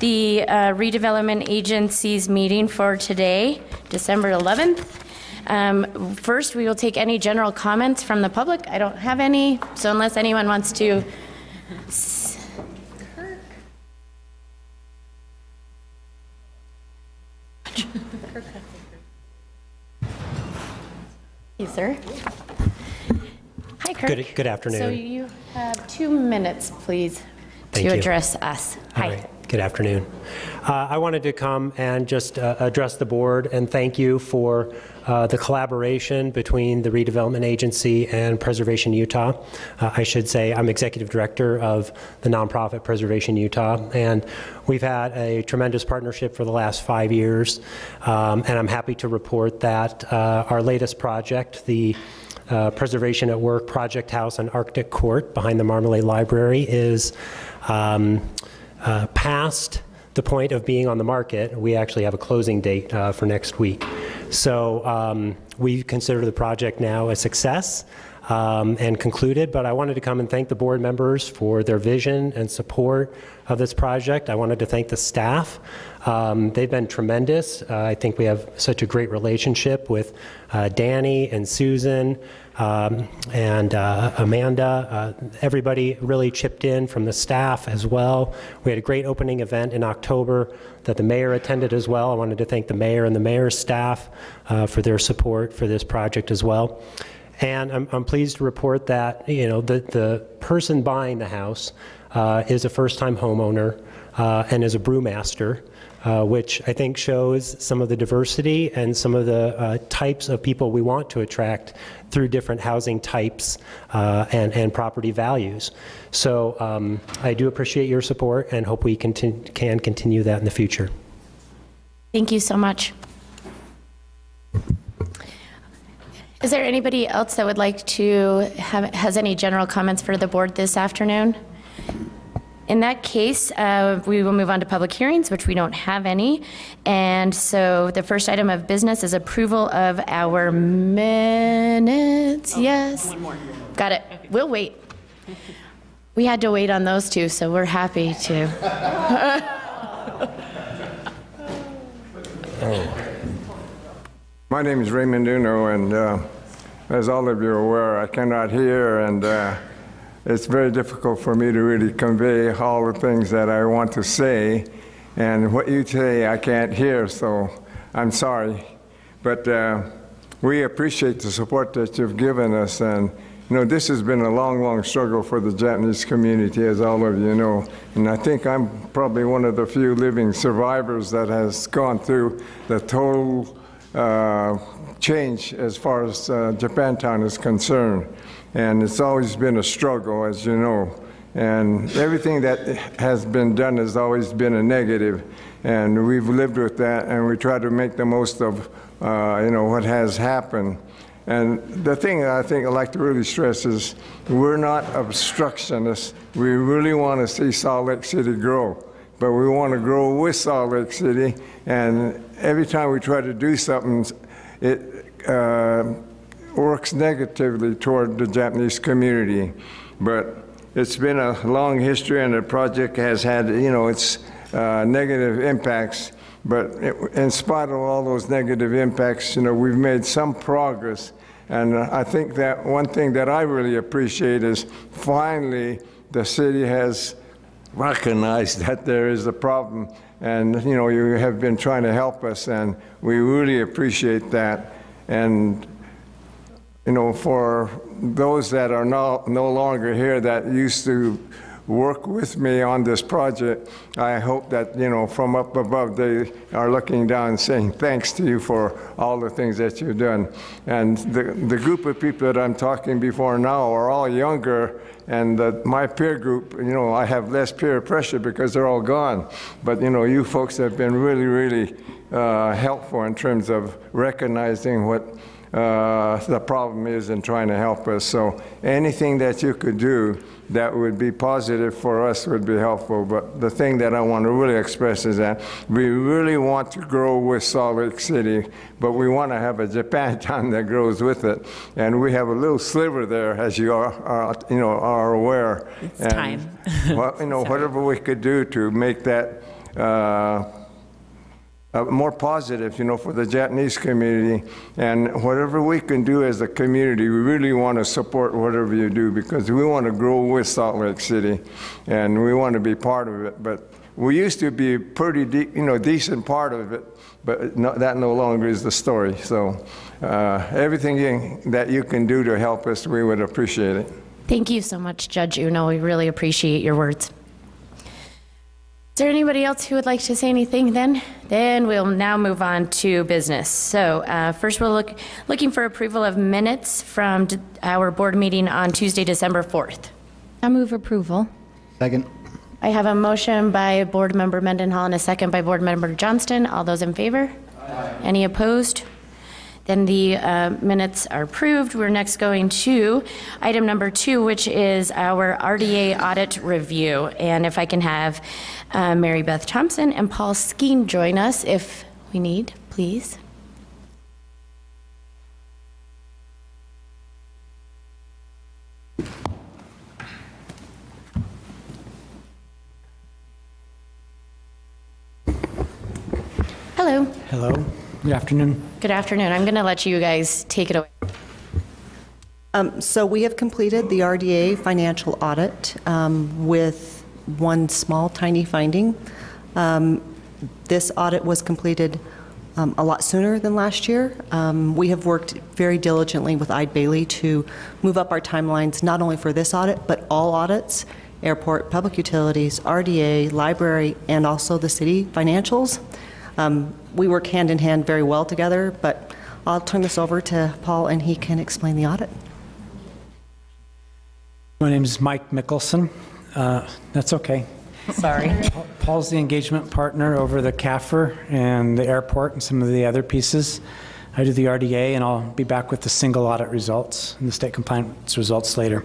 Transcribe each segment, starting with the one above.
the uh, redevelopment agency's meeting for today, December 11th. Um, First, we will take any general comments from the public. I don't have any, so unless anyone wants to. Kirk. You, sir. Hi, Kirk. Good- good afternoon. So you have two minutes, please, Thank to you. address us. All Hi. right. Good afternoon. Uh, I wanted to come and just uh, address the board and thank you for uh, the collaboration between the redevelopment agency and Preservation Utah. Uh, I should say I'm executive director of the nonprofit Preservation Utah, and we've had a tremendous partnership for the last five years. Um, and I'm happy to report that uh, our latest project, the uh, Preservation at Work Project House on Arctic Court behind the Marmalade Library is um, uh, past the point of being on the market. We actually have a closing date uh, for next week. So um, we consider the project now a success um, and concluded, but I wanted to come and thank the board members for their vision and support of this project. I wanted to thank the staff. Um, they've been tremendous. Uh, I think we have such a great relationship with uh, Danny and Susan um, and uh, Amanda. Uh, everybody really chipped in from the staff as well. We had a great opening event in October that the mayor attended as well. I wanted to thank the mayor and the mayor's staff uh, for their support for this project as well. And I'm, I'm pleased to report that, you know, the, the person buying the house uh, is a first-time homeowner uh, and is a brewmaster, uh, which I think shows some of the diversity and some of the uh, types of people we want to attract through different housing types uh, and, and property values. So um, I do appreciate your support and hope we contin- can continue that in the future. Thank you so much. Is there anybody else that would like to have, has any general comments for the board this afternoon? In that case, uh, we will move on to public hearings, which we don't have any. And so the first item of business is approval of our minutes. Yes? One more. Got it. We'll wait. We had to wait on those two, so we're happy to. My name is Raymond Uno, and uh, as all of you are aware, I cannot hear, and uh, it's very difficult for me to really convey all the things that I want to say. And what you say, I can't hear, so I'm sorry. But uh, we appreciate the support that you've given us, and you know, this has been a long, long struggle for the Japanese community, as all of you know. And I think I'm probably one of the few living survivors that has gone through the total uh, change as far as uh, Japantown is concerned. And it's always been a struggle, as you know. And everything that has been done has always been a negative. And we've lived with that, and we try to make the most of, uh, you know, what has happened. And the thing I think I'd like to really stress is we're not obstructionists. We really want to see Salt Lake City grow, but we want to grow with Salt Lake City. And every time we try to do something, it uh, works negatively toward the Japanese community. But it's been a long history, and the project has had, you know, its uh, negative impacts. But it, in spite of all those negative impacts, you know, we've made some progress. And I think that one thing that I really appreciate is finally the city has recognized that there is a problem. And, you know, you have been trying to help us, and we really appreciate that. And, you know, for those that are no, no longer here that used to work with me on this project, I hope that, you know, from up above, they are looking down and saying thanks to you for all the things that you've done. And the, the group of people that I'm talking before now are all younger, and the, my peer group, you know, I have less peer pressure because they're all gone. But, you know, you folks have been really, really uh, helpful in terms of recognizing what uh, the problem is and trying to help us. So anything that you could do that would be positive for us would be helpful. But the thing that I want to really express is that we really want to grow with Salt Lake City, but we want to have a Japantown that grows with it. And we have a little sliver there, as you are, are you know, are aware. It's and, time. well, you know, whatever we could do to make that uh, uh, more positive, you know, for the Japanese community. And whatever we can do as a community, we really want to support whatever you do because we want to grow with Salt Lake City and we want to be part of it. But we used to be pretty, you know, decent part of it, but no, that no longer is the story. So uh, everything that you can do to help us, we would appreciate it. Thank you so much, Judge Uno. We really appreciate your words. Is there anybody else who would like to say anything then? Then we'll now move on to business. So uh, first, we're look, looking for approval of minutes from d- our board meeting on Tuesday, December 4th. I move approval. Second. I have a motion by Board Member Mendenhall and a second by Board Member Johnston. All those in favor? Any opposed? Then the uh, minutes are approved. We're next going to item number two, which is our RDA audit review. And if I can have uh, Mary Beth Thompson and Paul Skeen join us if we need, please. Hello. Hello, good afternoon. Good afternoon. I'm going to let you guys take it away. Um, So we have completed the RDA financial audit um, with one small, tiny finding. Um, This audit was completed um, a lot sooner than last year. Um, We have worked very diligently with Eide Bailly to move up our timelines, not only for this audit, but all audits, airport, public utilities, RDA, library, and also the city financials. Um, We work hand in hand very well together, but I'll turn this over to Paul, and he can explain the audit. My name is Mike Mickelson. Uh, That's okay. Sorry. Paul's the engagement partner over the CAFR and the airport and some of the other pieces. I do the RDA, and I'll be back with the single audit results and the state compliance results later.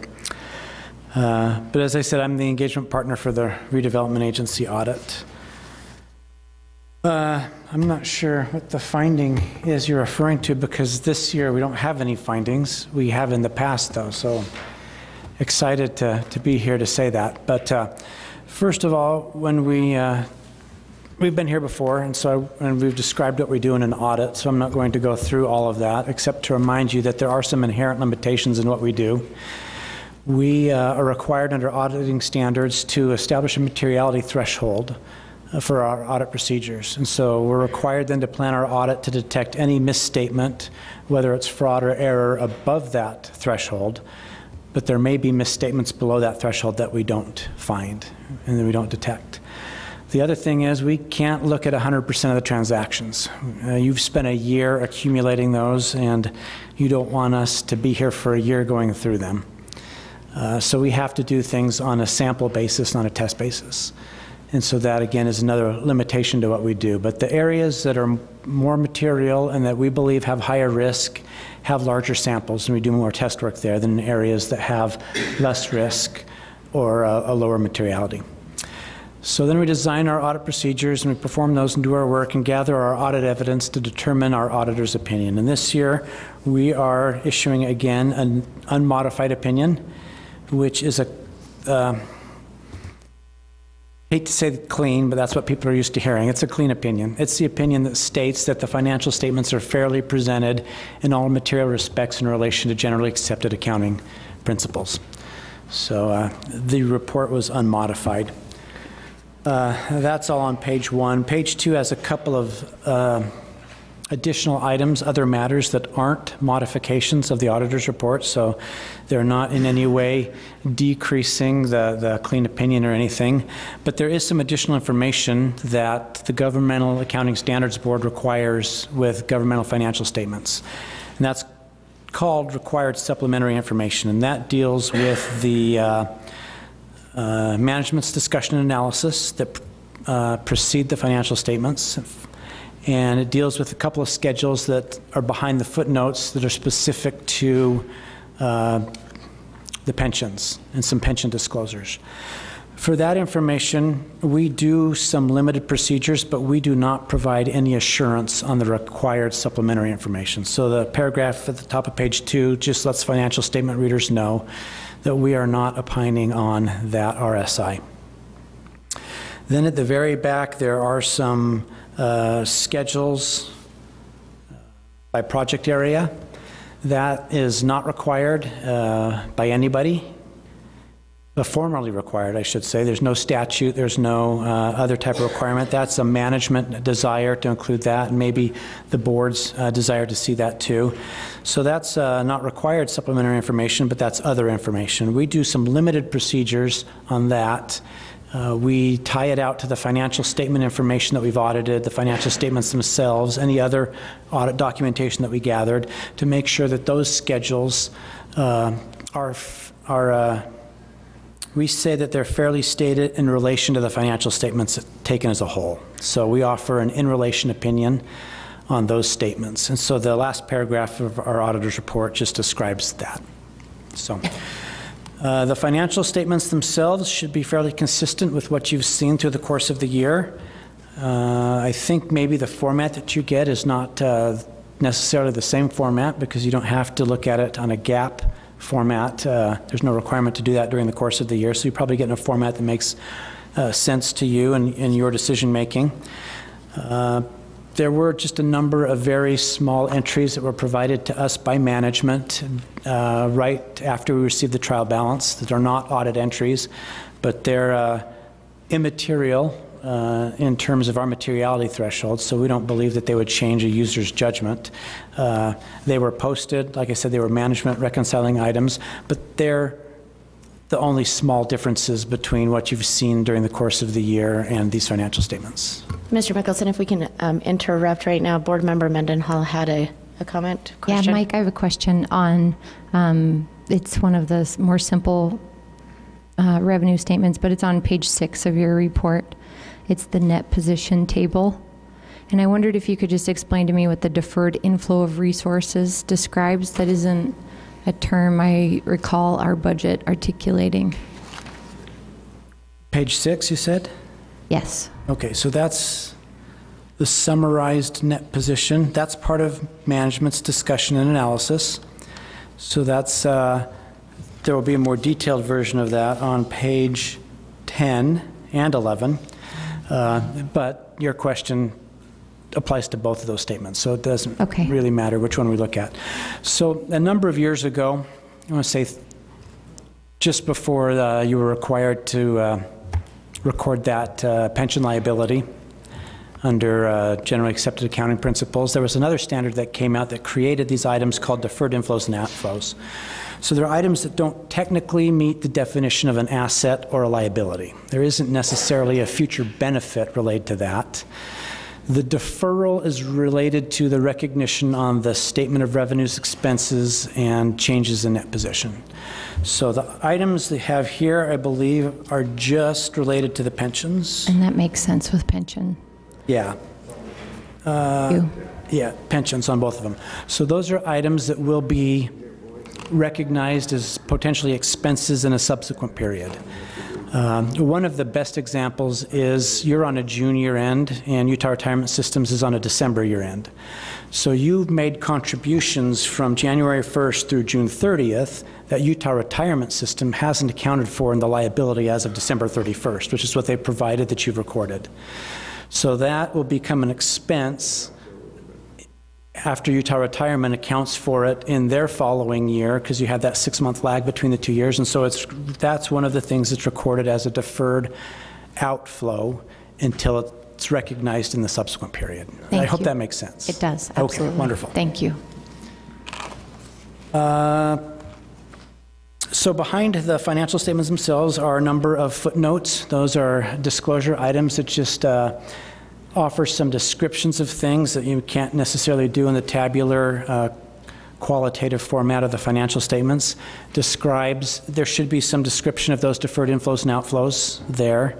Uh, But as I said, I'm the engagement partner for the redevelopment agency audit. Uh, I'm not sure what the finding is you're referring to, because this year we don't have any findings. We have in the past, though, so excited to, to be here to say that. But uh, first of all, when we, uh, we've been here before, and so, and we've described what we do in an audit, so I'm not going to go through all of that, except to remind you that there are some inherent limitations in what we do. We uh, are required under auditing standards to establish a materiality threshold for our audit procedures. And so we're required then to plan our audit to detect any misstatement, whether it's fraud or error, above that threshold. But there may be misstatements below that threshold that we don't find and that we don't detect. The other thing is we can't look at 100% of the transactions. Uh, you've spent a year accumulating those, and you don't want us to be here for a year going through them. Uh, So we have to do things on a sample basis, not a test basis. And so that, again, is another limitation to what we do. But the areas that are more material and that we believe have higher risk have larger samples, and we do more test work there than areas that have less risk or a a lower materiality. So then we design our audit procedures and we perform those and do our work and gather our audit evidence to determine our auditor's opinion. And this year, we are issuing again an unmodified opinion, which is a, uh, hate to say clean, but that's what people are used to hearing. It's a clean opinion. It's the opinion that states that the financial statements are fairly presented in all material respects in relation to generally accepted accounting principles. So uh, the report was unmodified. Uh, That's all on page one. Page two has a couple of uh, additional items, other matters that aren't modifications of the auditor's report, so they're not in any way decreasing the, the clean opinion or anything. But there is some additional information that the Governmental Accounting Standards Board requires with governmental financial statements. And that's called required supplementary information, and that deals with the uh, uh, management's discussion and analysis that uh, precede the financial statements. And it deals with a couple of schedules that are behind the footnotes that are specific to uh, the pensions and some pension disclosures. For that information, we do some limited procedures, but we do not provide any assurance on the required supplementary information. So the paragraph at the top of page two just lets financial statement readers know that we are not opining on that RSI. Then at the very back, there are some uh, schedules by project area. That is not required uh, by anybody, uh, formally required, I should say. There's no statute, there's no uh, other type of requirement. That's a management desire to include that, and maybe the board's uh, desire to see that too. So that's uh, not required supplementary information, but that's other information. We do some limited procedures on that. Uh, We tie it out to the financial statement information that we've audited, the financial statements themselves, any other audit documentation that we gathered, to make sure that those schedules uh, are, are, uh, we say that they're fairly stated in relation to the financial statements taken as a whole. So we offer an in-relation opinion on those statements. And so the last paragraph of our auditor's report just describes that. So uh, the financial statements themselves should be fairly consistent with what you've seen through the course of the year. Uh, I think maybe the format that you get is not uh, necessarily the same format because you don't have to look at it on a GAAP format. Uh, There's no requirement to do that during the course of the year, so you probably get in a format that makes uh, sense to you and and your decision-making. Uh, There were just a number of very small entries that were provided to us by management uh, right after we received the trial balance that are not audit entries, but they're uh, immaterial uh, in terms of our materiality threshold, so we don't believe that they would change a user's judgment. Uh, They were posted, like I said, they were management reconciling items, but they're the only small differences between what you've seen during the course of the year and these financial statements. Mr. Mickelson, if we can um, interrupt right now, Board Member Mendenhall had a, a comment, Yeah. Mike, I have a question on, um, it's one of the more simple uh, revenue statements, but it's on page six of your report. It's the net position table. And I wondered if you could just explain to me what the deferred inflow of resources describes. That isn't a term I recall our budget articulating. Page six, you said? Yes. Okay, so that's the summarized net position. That's part of management's discussion and analysis. So that's, uh, there will be a more detailed version of that on page 10 and 11. Uh, But your question applies to both of those statements, so it doesn't Okay. really matter which one we look at. So a number of years ago, I want to say just before uh, you were required to uh, record that uh, pension liability under uh, generally accepted accounting principles. There was another standard that came out that created these items called deferred inflows and outflows. So they're items that don't technically meet the definition of an asset or a liability. There isn't necessarily a future benefit related to that. The deferral is related to the recognition on the statement of revenues, expenses, and changes in net position. So the items they have here, I believe, are just related to the pensions. And that makes sense with pension. Yeah, uh, You. yeah, pensions on both of them. So those are items that will be recognized as potentially expenses in a subsequent period. Um, One of the best examples is you're on a June year end, and Utah Retirement Systems is on a December year end. So you've made contributions from January 1st through June 30th that Utah Retirement System hasn't accounted for in the liability as of December 31st, which is what they provided that you've recorded. So that will become an expense after Utah Retirement accounts for it in their following year, because you have that six-month lag between the two years. And so it's, that's one of the things that's recorded as a deferred outflow until it's recognized in the subsequent period. I Thank hope that makes sense. It does, absolutely. Okay, wonderful. Thank you. So behind the financial statements themselves are a number of footnotes. Those are disclosure items that just uh, offer some descriptions of things that you can't necessarily do in the tabular uh, qualitative format of the financial statements. Describes, there should be some description of those deferred inflows and outflows there.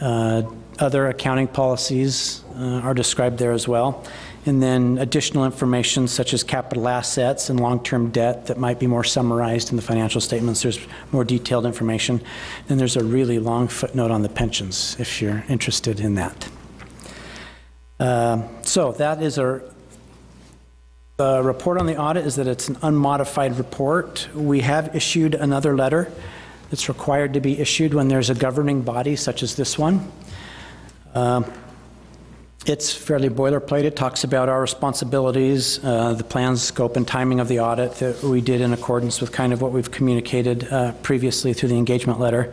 Uh, Other accounting policies uh, are described there as well. And then additional information such as capital assets and long-term debt that might be more summarized in the financial statements. There's more detailed information. Then there's a really long footnote on the pensions, if you're interested in that. Um, So that is our the report on the audit is that it's an unmodified report. We have issued another letter that's required to be issued when there's a governing body such as this one. It's fairly boilerplate. It talks about our responsibilities, uh, the plans, scope, and timing of the audit that we did in accordance with kind of what we've communicated uh, previously through the engagement letter.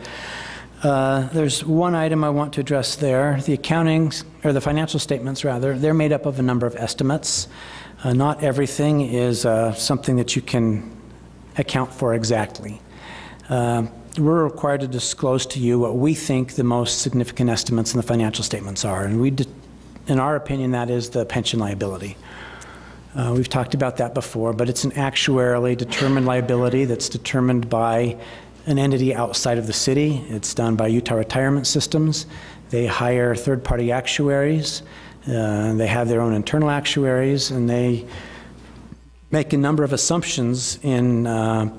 Uh, There's one item I want to address there. The accountings, or the financial statements, rather, they're made up of a number of estimates. Uh, Not everything is uh, something that you can account for exactly. Um, We're required to disclose to you what we think the most significant estimates in the financial statements are, and we, in our opinion, that is the pension liability. Uh, We've talked about that before, but it's an actuarially determined liability that's determined by an entity outside of the city. It's done by Utah Retirement Systems. They hire third-party actuaries. uh, They have their own internal actuaries, and they make a number of assumptions in uh,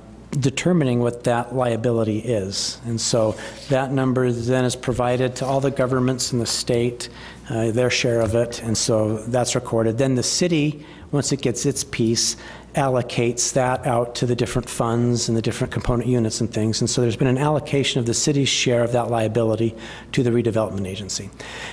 determining what that liability is. And so that number then is provided to all the governments in the state, uh, their share of it, and so that's recorded. Then the city, once it gets its piece, allocates that out to the different funds and the different component units and things. And so there's been an allocation of the city's share of that liability to the redevelopment agency.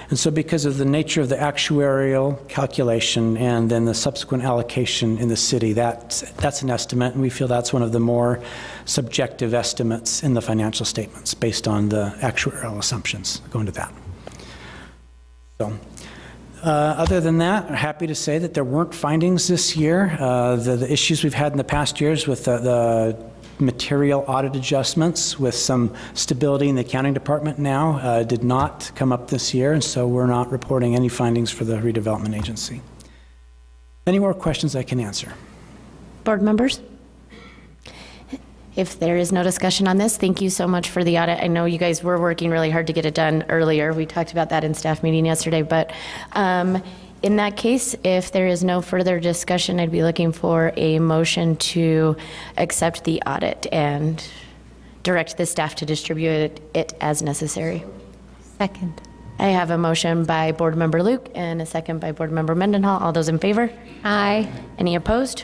And so because of the nature of the actuarial calculation and then the subsequent allocation in the city, that's, that's an estimate, and we feel that's one of the more subjective estimates in the financial statements based on the actuarial assumptions. Go into that. So, uh, Other than that, I'm happy to say that there weren't findings this year. Uh, The the issues we've had in the past years with the- the material audit adjustments, with some stability in the accounting department now, uh, did not come up this year, and so we're not reporting any findings for the redevelopment agency. Any more questions I can answer? Board members? If there is no discussion on this, thank you so much for the audit. I know you guys were working really hard to get it done earlier. We talked about that in staff meeting yesterday, but um, in that case, if there is no further discussion, I'd be looking for a motion to accept the audit and direct the staff to distribute it- it as necessary. Second. I have a motion by Board Member Luke and a second by Board Member Mendenhall. All those in favor? Aye. Any opposed?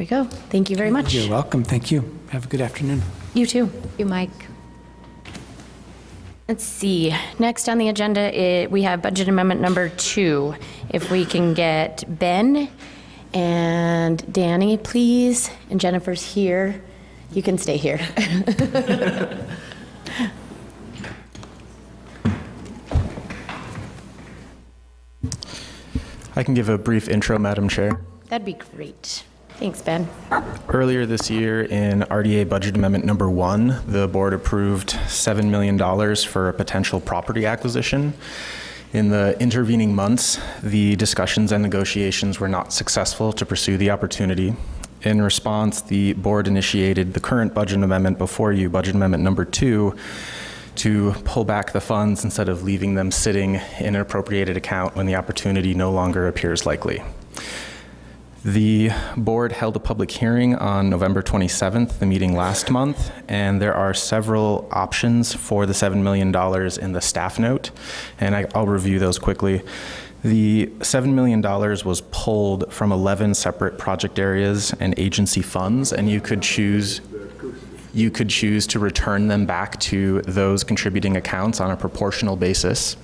Here we go. Thank you very much. You're welcome, thank you. Have a good afternoon. You too. You, Mike. Let's see. Next on the agenda, i- we have budget amendment number two. If we can get Ben and Danny, please, and Jennifer's here. You can stay here. I can give a brief intro, Madam Chair. That'd be great. Thanks, Ben. Earlier this year, in RDA Budget Amendment Number One, the board approved $7 million for a potential property acquisition. In the intervening months, the discussions and negotiations were not successful to pursue the opportunity. In response, the board initiated the current budget amendment before you, Budget Amendment Number Two, to pull back the funds instead of leaving them sitting in an appropriated account when the opportunity no longer appears likely. The board held a public hearing on November 27th, the meeting last month, and there are several options for the $7 million in the staff note, and I- I'll review those quickly. The $7 million was pulled from 11 separate project areas and agency funds, and you could choose you could choose to return them back to those contributing accounts on a proportional basis.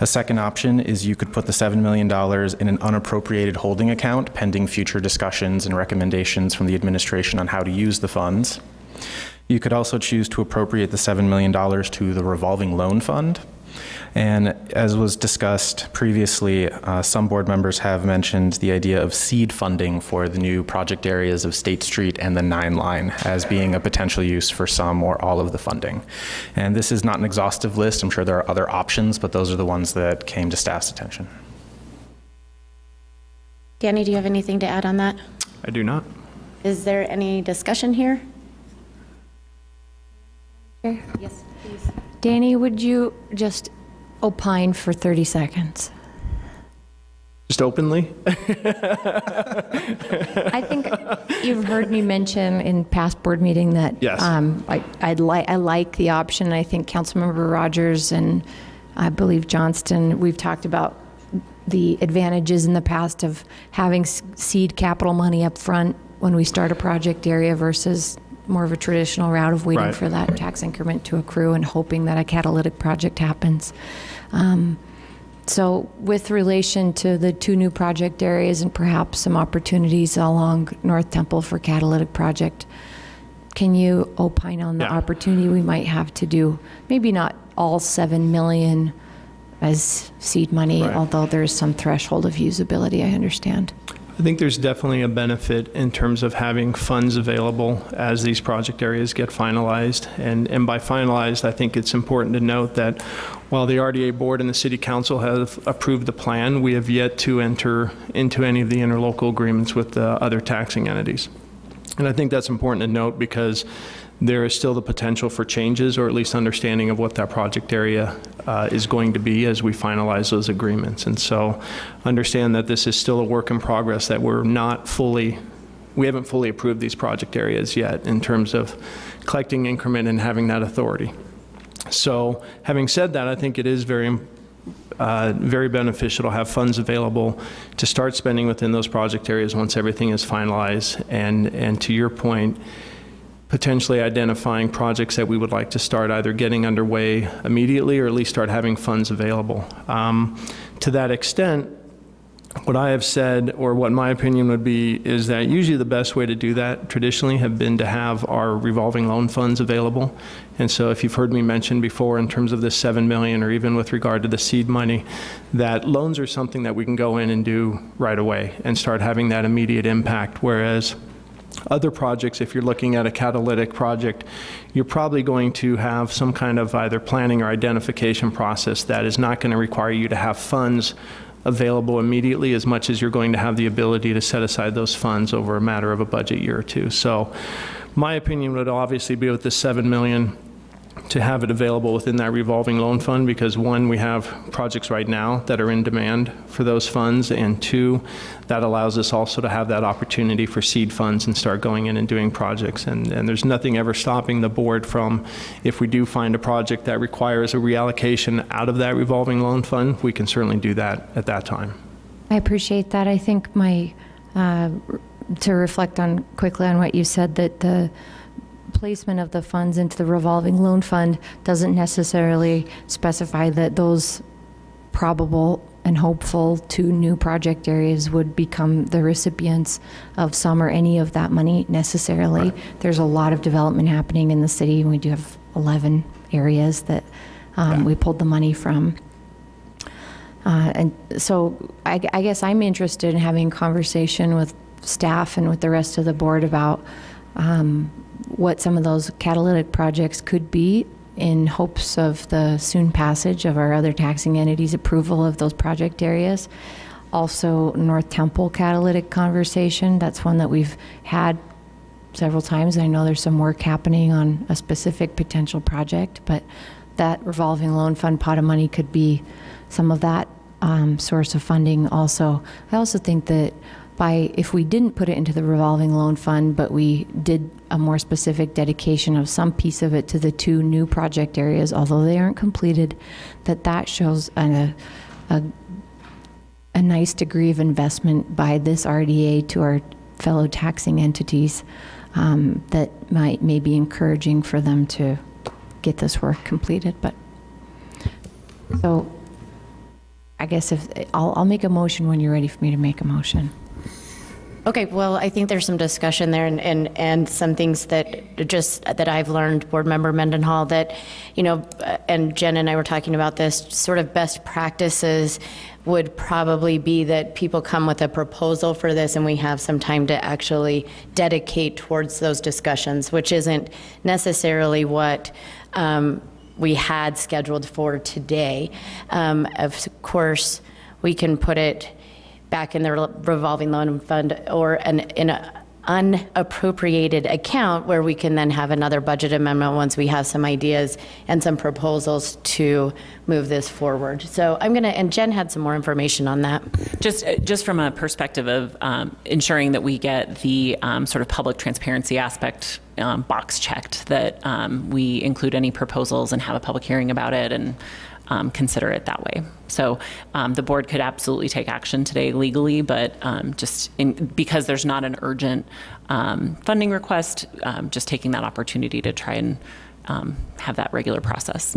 A second option is you could put the $7 million in an unappropriated holding account pending future discussions and recommendations from the administration on how to use the funds. You could also choose to appropriate the $7 million to the revolving loan fund. And as was discussed previously, uh, some board members have mentioned the idea of seed funding for the new project areas of State Street and the Nine Line as being a potential use for some or all of the funding. And this is not an exhaustive list. I'm sure there are other options, but those are the ones that came to staff's attention. Danny, do you have anything to add on that? I do not. Is there any discussion here? Yes, please. Danny, would you just opine for 30 seconds? Just openly? I think you've heard me mention in past board meeting that Yes. um, I, I'd like I like the option. I think Councilmember Rogers and I believe Johnston. We've talked about the advantages in the past of having s- seed capital money up front when we start a project area versus more of a traditional route of waiting Right. for that tax increment to accrue and hoping that a catalytic project happens. Um, So with relation to the two new project areas and perhaps some opportunities along North Temple for catalytic project, can you opine on the Yeah. opportunity we might have to do, maybe not all 7 million as seed money, Right. although there's some threshold of usability, I understand. I think there's definitely a benefit in terms of having funds available as these project areas get finalized. And, and by finalized, I think it's important to note that while the RDA Board and the City Council have approved the plan, we have yet to enter into any of the interlocal agreements with the other taxing entities. And I think that's important to note because there is still the potential for changes, or at least understanding of what that project area uh, is going to be as we finalize those agreements. And so understand that this is still a work in progress, that we're not fully, we haven't fully approved these project areas yet in terms of collecting increment and having that authority. So having said that, I think it is very uh, very beneficial to have funds available to start spending within those project areas once everything is finalized. And, and to your point, potentially identifying projects that we would like to start either getting underway immediately or at least start having funds available. Um, To that extent, what I have said, or what my opinion would be, is that usually the best way to do that traditionally have been to have our revolving loan funds available. And so if you've heard me mention before in terms of this 7 million, or even with regard to the seed money, that loans are something that we can go in and do right away and start having that immediate impact, whereas other projects, if you're looking at a catalytic project, you're probably going to have some kind of either planning or identification process that is not going to require you to have funds available immediately as much as you're going to have the ability to set aside those funds over a matter of a budget year or two. So my opinion would obviously be with the 7 million to have it available within that revolving loan fund because one, we have projects right now that are in demand for those funds, and two, that allows us also to have that opportunity for seed funds and start going in and doing projects. And, and there's nothing ever stopping the board from, if we do find a project that requires a reallocation out of that revolving loan fund, we can certainly do that at that time. I appreciate that. I think my, uh, to reflect on quickly on what you said, that the placement of the funds into the revolving loan fund doesn't necessarily specify that those probable and hopeful two new project areas would become the recipients of some or any of that money necessarily. There's a lot of development happening in the city, and we do have 11 areas that um, we pulled the money from. Uh, And so I, I guess I'm interested in having conversation with staff and with the rest of the board about um, what some of those catalytic projects could be in hopes of the soon passage of our other taxing entities' approval of those project areas. Also, North Temple catalytic conversation, that's one that we've had several times. I know there's some work happening on a specific potential project, but that revolving loan fund pot of money could be some of that um, source of funding also. I also think that by, if we didn't put it into the revolving loan fund, but we did a more specific dedication of some piece of it to the two new project areas, although they aren't completed, that that shows a, a, a nice degree of investment by this RDA to our fellow taxing entities um, that might may be encouraging for them to get this work completed. But so I guess if I'll, I'll make a motion when you're ready for me to make a motion. Okay, well, I think there's some discussion there and, and, and some things that just, that I've learned, Board Member Mendenhall, that, you know, uh, and Jen and I were talking about this, sort of best practices would probably be that people come with a proposal for this and we have some time to actually dedicate towards those discussions, which isn't necessarily what um, we had scheduled for today. Um, Of course, we can put it back in the revolving loan fund or an, in unappropriated account where we can then have another budget amendment once we have some ideas and some proposals to move this forward. So I'm going to, and Jen had some more information on that. Just, uh, just from a perspective of um, ensuring that we get the um, sort of public transparency aspect um, box checked, that um, we include any proposals and have a public hearing about it, and um, consider it that way. So um, the board could absolutely take action today legally, but um, just in, because there's not an urgent um, funding request, um, just taking that opportunity to try and um, have that regular process.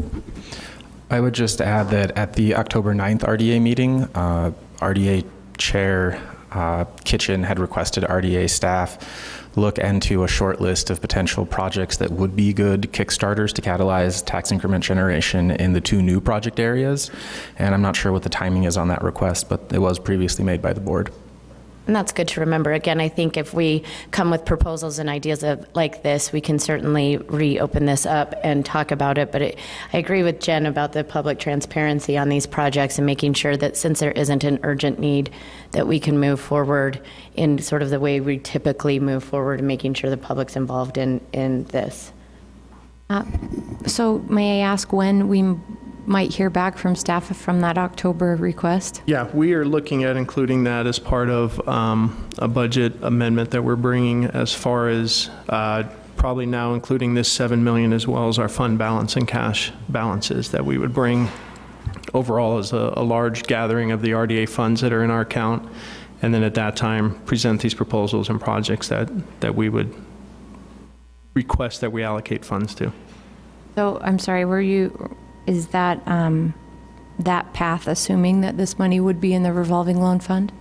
I would just add that at the October 9th RDA meeting, uh, RDA Chair uh, Kitchen had requested RDA staff look into a short list of potential projects that would be good Kickstarters to catalyze tax increment generation in the two new project areas. And I'm not sure what the timing is on that request, but it was previously made by the board. And that's good to remember. Again, I think if we come with proposals and ideas of, like this, we can certainly reopen this up and talk about it. But it, I agree with Jen about the public transparency on these projects and making sure that since there isn't an urgent need, that we can move forward in sort of the way we typically move forward and making sure the public's involved in, in this. Uh, so may I ask when we might hear back from staff from that October request? Yeah, we are looking at including that as part of um, a budget amendment that we're bringing as far as uh, probably now including this 7 million as well as our fund balance and cash balances that we would bring overall as a, a large gathering of the RDA funds that are in our account. And then at that time, present these proposals and projects that, that we would request that we allocate funds to. So I'm sorry, were you, is that, um, that path assuming that this money would be in the revolving loan fund?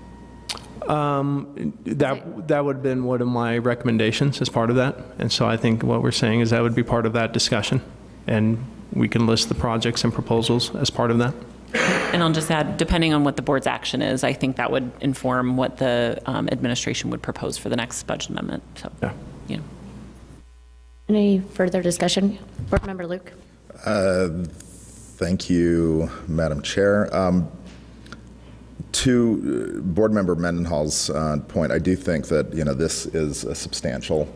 That, that would have been one of my recommendations as part of that. And so I think what we're saying is that would be part of that discussion. And we can list the projects and proposals as part of that. And I'll just add, depending on what the board's action is, I think that would inform what the um, administration would propose for the next budget amendment. So, Yeah. you know. Any further discussion? Board Member Luke? Thank you, Madam Chair. Um, To uh, Board Member Mendenhall's uh, point, I do think that, you know, this is a substantial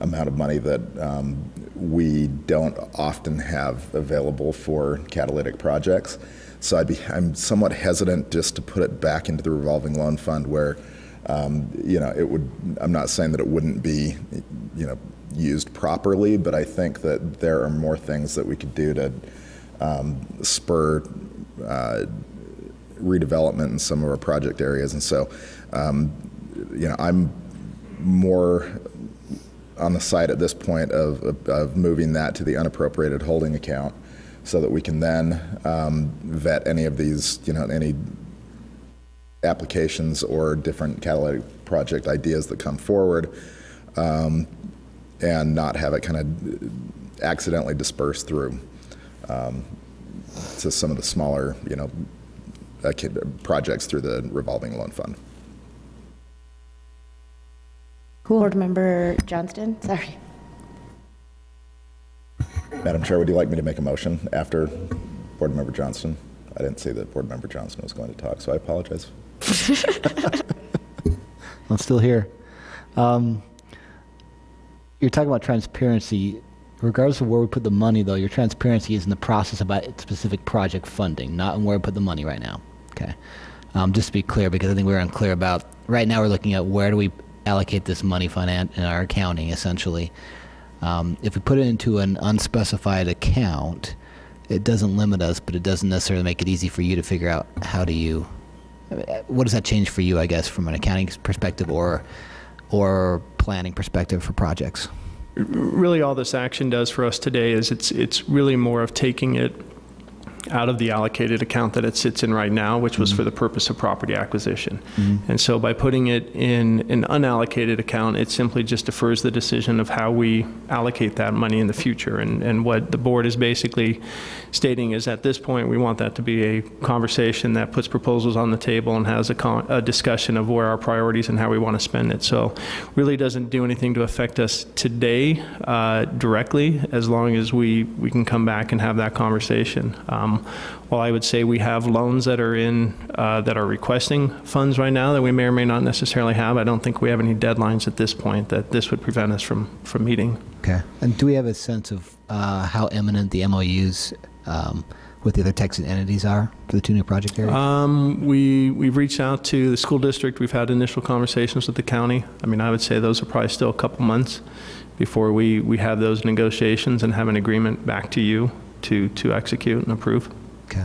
amount of money that um, we don't often have available for catalytic projects. So I'd be, I'm somewhat hesitant just to put it back into the revolving loan fund where, um, you know, it would, I'm not saying that it wouldn't be, you know, used properly, but I think that there are more things that we could do to um, spur uh, redevelopment in some of our project areas. And so, um, you know, I'm more on the side at this point of, of, of moving that to the unappropriated holding account so that we can then um, vet any of these, you know, any applications or different catalytic project ideas that come forward um, and not have it kind of accidentally dispersed through um, to some of the smaller, you know, uh, projects through the revolving loan fund. Cool. Board Member Johnston? Sorry. Madam Chair, would you like me to make a motion after Board Member Johnston? I didn't see that Board Member Johnston was going to talk, so I apologize. I'm still here. Um, you're talking about transparency. Regardless of where we put the money, though, your transparency is in the process about specific project funding, not in where we put the money right now. Okay. Um, just to be clear, because I think we are unclear about. Right now, we're looking at where do we allocate this money finan- in our accounting, essentially. Um, if we put it into an unspecified account, it doesn't limit us, but it doesn't necessarily make it easy for you to figure out how do you what does that change for you, I guess, from an accounting perspective or or planning perspective for projects? Really all this action does for us today is it's it's really more of taking it out of the allocated account that it sits in right now, which was mm-hmm. for the purpose of property acquisition. Mm-hmm. And so by putting it in an unallocated account, it simply just defers the decision of how we allocate that money in the future. And, and what the board is basically stating is at this point, we want that to be a conversation that puts proposals on the table and has a, con- a discussion of where our priorities and how we want to spend it. So really doesn't do anything to affect us today uh, directly, as long as we, we can come back and have that conversation. Uh, Um, while I would say we have loans that are in, uh, that are requesting funds right now that we may or may not necessarily have, I don't think we have any deadlines at this point that this would prevent us from, from meeting. Okay. And do we have a sense of uh, how imminent the MOUs um, with the other taxing entities are for the two new project areas? Um, we, we've reached out to the school district, we've had initial conversations with the county. I mean, I would say those are probably still a couple months before we, we have those negotiations and have an agreement back to you to, to execute and approve. Okay.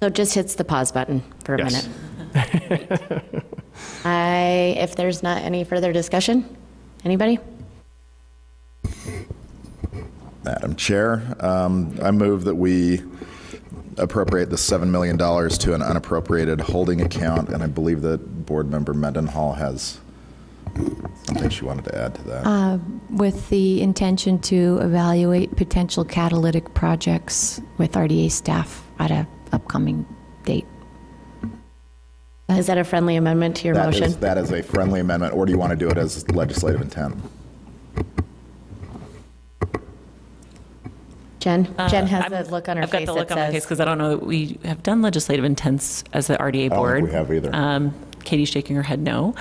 So it just hits the pause button for a Yes. minute. I, if there's not any further discussion, anybody? Madam Chair, um, I move that we appropriate the $7 million to an unappropriated holding account, and I believe that Board Member Mendenhall has something she wanted to add to that. With the intention to evaluate potential catalytic projects with RDA staff at a upcoming date. Is that a friendly amendment to your That is- motion? That is a friendly amendment, or do you want to do it as legislative intent? Jen? Jen has I'm- the look on her I've got face the that look on my face because I don't know that we have done legislative intents as the RDA board. think we have either. Um, Katie's shaking her head no.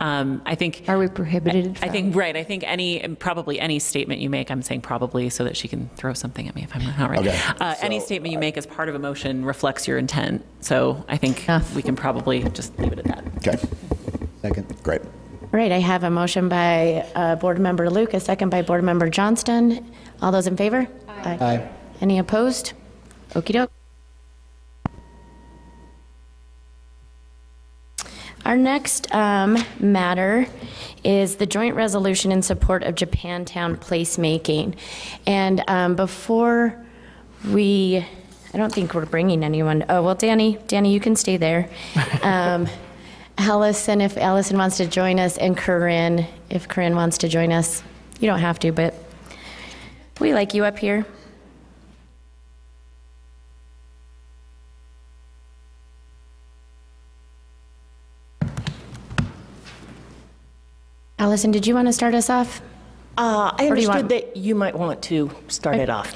Um, I think. Are we prohibited I from? think, right, I think any, probably any statement you make, I'm saying probably so that she can throw something at me if I'm not right. Okay, Uh, Any statement you make as part of a motion reflects your intent. So I think Enough. we can probably just leave it at that. Okay, Second. great. All right, I have a motion by uh, Board Member Luke, a second by Board Member Johnston. All those in favor? Aye. Aye. Any opposed? Okey doke. Our next um, matter is the joint resolution in support of Japantown placemaking. And um, before we, I don't think we're bringing anyone, oh, well, Danny, Danny, you can stay there. Um, Allison, if Allison wants to join us, and Corinne, if Corinne wants to join us. You don't have to, but we like you up here. Allison, did you want to start us off? Uh, I you want- understood that you might want to start it off.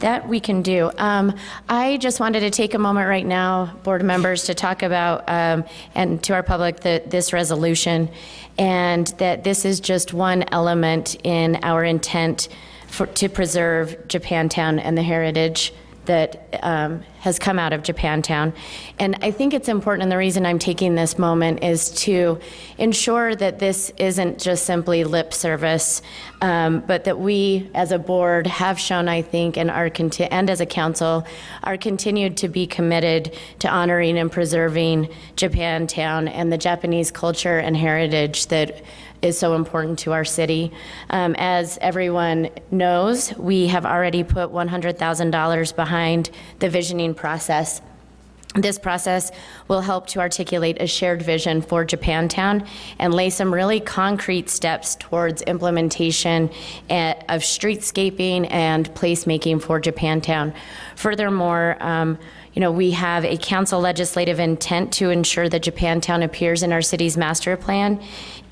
That we can do. Um, I just wanted to take a moment right now, board members, to talk about, um, and to our public, that this resolution, and that this is just one element in our intent for, to preserve Japantown and the heritage that um, has come out of Japantown. And I think it's important, and the reason I'm taking this moment is to ensure that this isn't just simply lip service, um, but that we, as a board, have shown, I think, and are and as a council, are continued to be committed to honoring and preserving Japantown and the Japanese culture and heritage that is so important to our city. Um, as everyone knows, we have already put $100,000 behind the visioning process. This process will help to articulate a shared vision for Japantown and lay some really concrete steps towards implementation eh, of streetscaping and placemaking for Japantown. Furthermore, um, you know, we have a council legislative intent to ensure that Japantown appears in our city's master plan,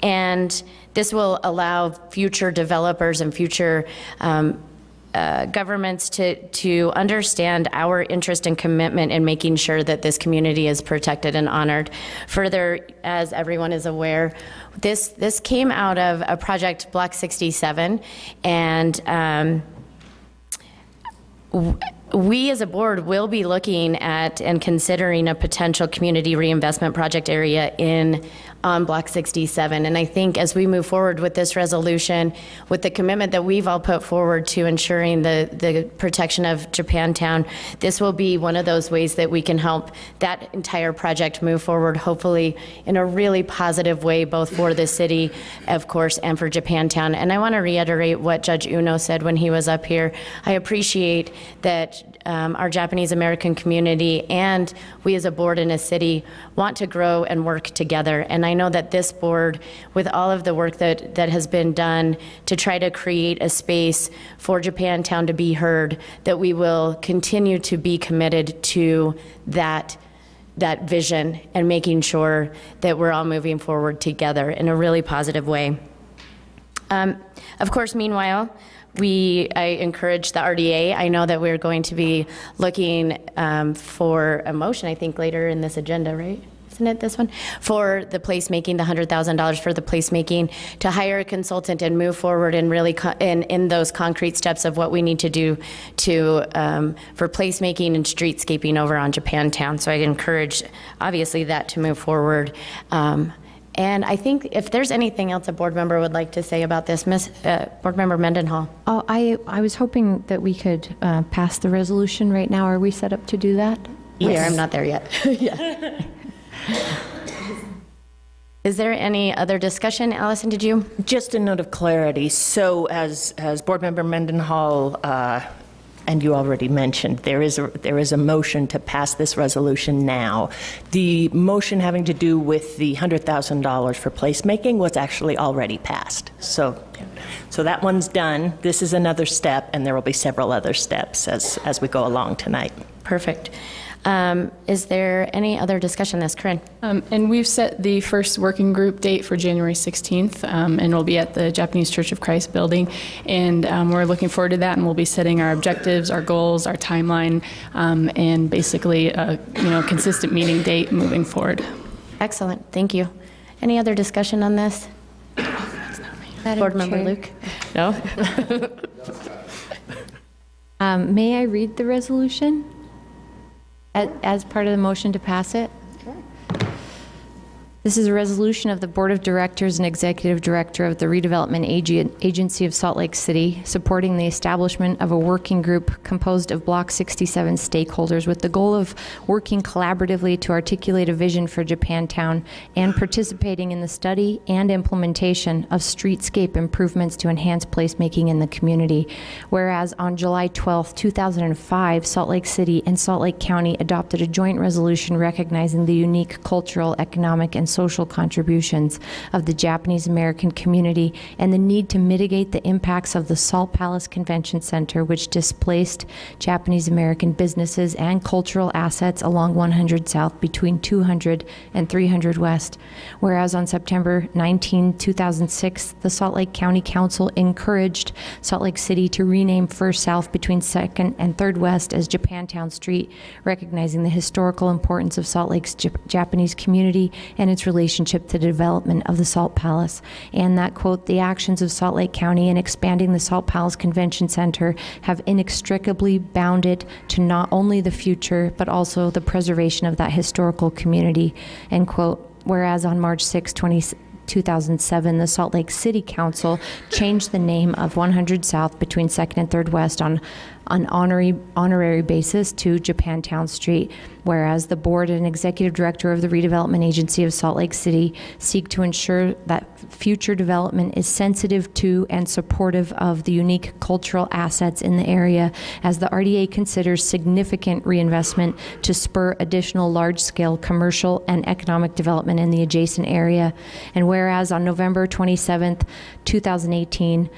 and this will allow future developers and future um, uh, governments to, to understand our interest and commitment in making sure that this community is protected and honored. Further, as everyone is aware, this, this came out of a project Block 67, and um, we as a board will be looking at and considering a potential community reinvestment project area in on block 67 and i think as we move forward with this resolution with the commitment that we've all put forward to ensuring the the protection of japantown this will be one of those ways that we can help that entire project move forward hopefully in a really positive way both for the city of course and for japantown and i want to reiterate what judge uno said when he was up here. I appreciate that um, our Japanese American community and we as a board in a city want to grow and work together. And I know that this board, with all of the work that, that has been done to try to create a space for Japantown to be heard, that we will continue to be committed to that that vision and making sure that we're all moving forward together in a really positive way. Um, of course, meanwhile, we, I encourage the RDA. I know that we're going to be looking um, for a motion, I think, later in this agenda, right? Isn't it this one? For the placemaking, the $100,000 for the placemaking, to hire a consultant and move forward and really co- in, in those concrete steps of what we need to do to, um, for placemaking and streetscaping over on Japantown. So I encourage, obviously, that to move forward. Um, And I think if there's anything else a board member would like to say about this, Miss, uh, Board Member Mendenhall. Oh, I, I was hoping that we could uh, pass the resolution right now. Are we set up to do that? Here, I'm not there yet. Yeah. Is there any other discussion? Allison, did you? Just a note of clarity. So as, as Board Member Mendenhall, uh, and you already mentioned, there is, a there is a motion to pass this resolution now. The motion having to do with the $100,000 for placemaking was actually already passed. So, so that one's done. This is another step, and there will be several other steps as, as we go along tonight. Perfect. Um, Is there any other discussion on this? Corinne? Um, And we've set the first working group date for January 16th, um, and we'll be at the Japanese Church of Christ building. And um, we're looking forward to that, and we'll be setting our objectives, our goals, our timeline, um, and basically a, you know, consistent meeting date moving forward. Excellent, thank you. Any other discussion on this? Board Member Luke? No? Um, May I read the resolution? A- As part of the motion to pass it? This is a resolution of the Board of Directors and Executive Director of the Redevelopment Agency of Salt Lake City, supporting the establishment of a working group composed of Block 67 stakeholders with the goal of working collaboratively to articulate a vision for Japantown and participating in the study and implementation of streetscape improvements to enhance placemaking in the community. Whereas on July 12, 2005, Salt Lake City and Salt Lake County adopted a joint resolution recognizing the unique cultural, economic, and social contributions of the Japanese American community and the need to mitigate the impacts of the Salt Palace Convention Center, which displaced Japanese American businesses and cultural assets along 100 South between 200 and 300 West. Whereas on September 19, 2006, the Salt Lake County Council encouraged Salt Lake City to rename First South between 2nd and 3rd West as Japantown Street, recognizing the historical importance of Salt Lake's Jap- Japanese community and its relationship to the development of the Salt Palace. And that, quote, the actions of Salt Lake County in expanding the Salt Palace Convention Center have inextricably bound it to not only the future, but also the preservation of that historical community, end quote. Whereas on March 6, 20, 2007, the Salt Lake City Council changed the name of 100 South between 2nd and 3rd West on an honorary, honorary basis to Japantown Street, whereas the board and executive director of the redevelopment agency of Salt Lake City seek to ensure that future development is sensitive to and supportive of the unique cultural assets in the area as the RDA considers significant reinvestment to spur additional large-scale commercial and economic development in the adjacent area. And whereas on November 27th, 2018,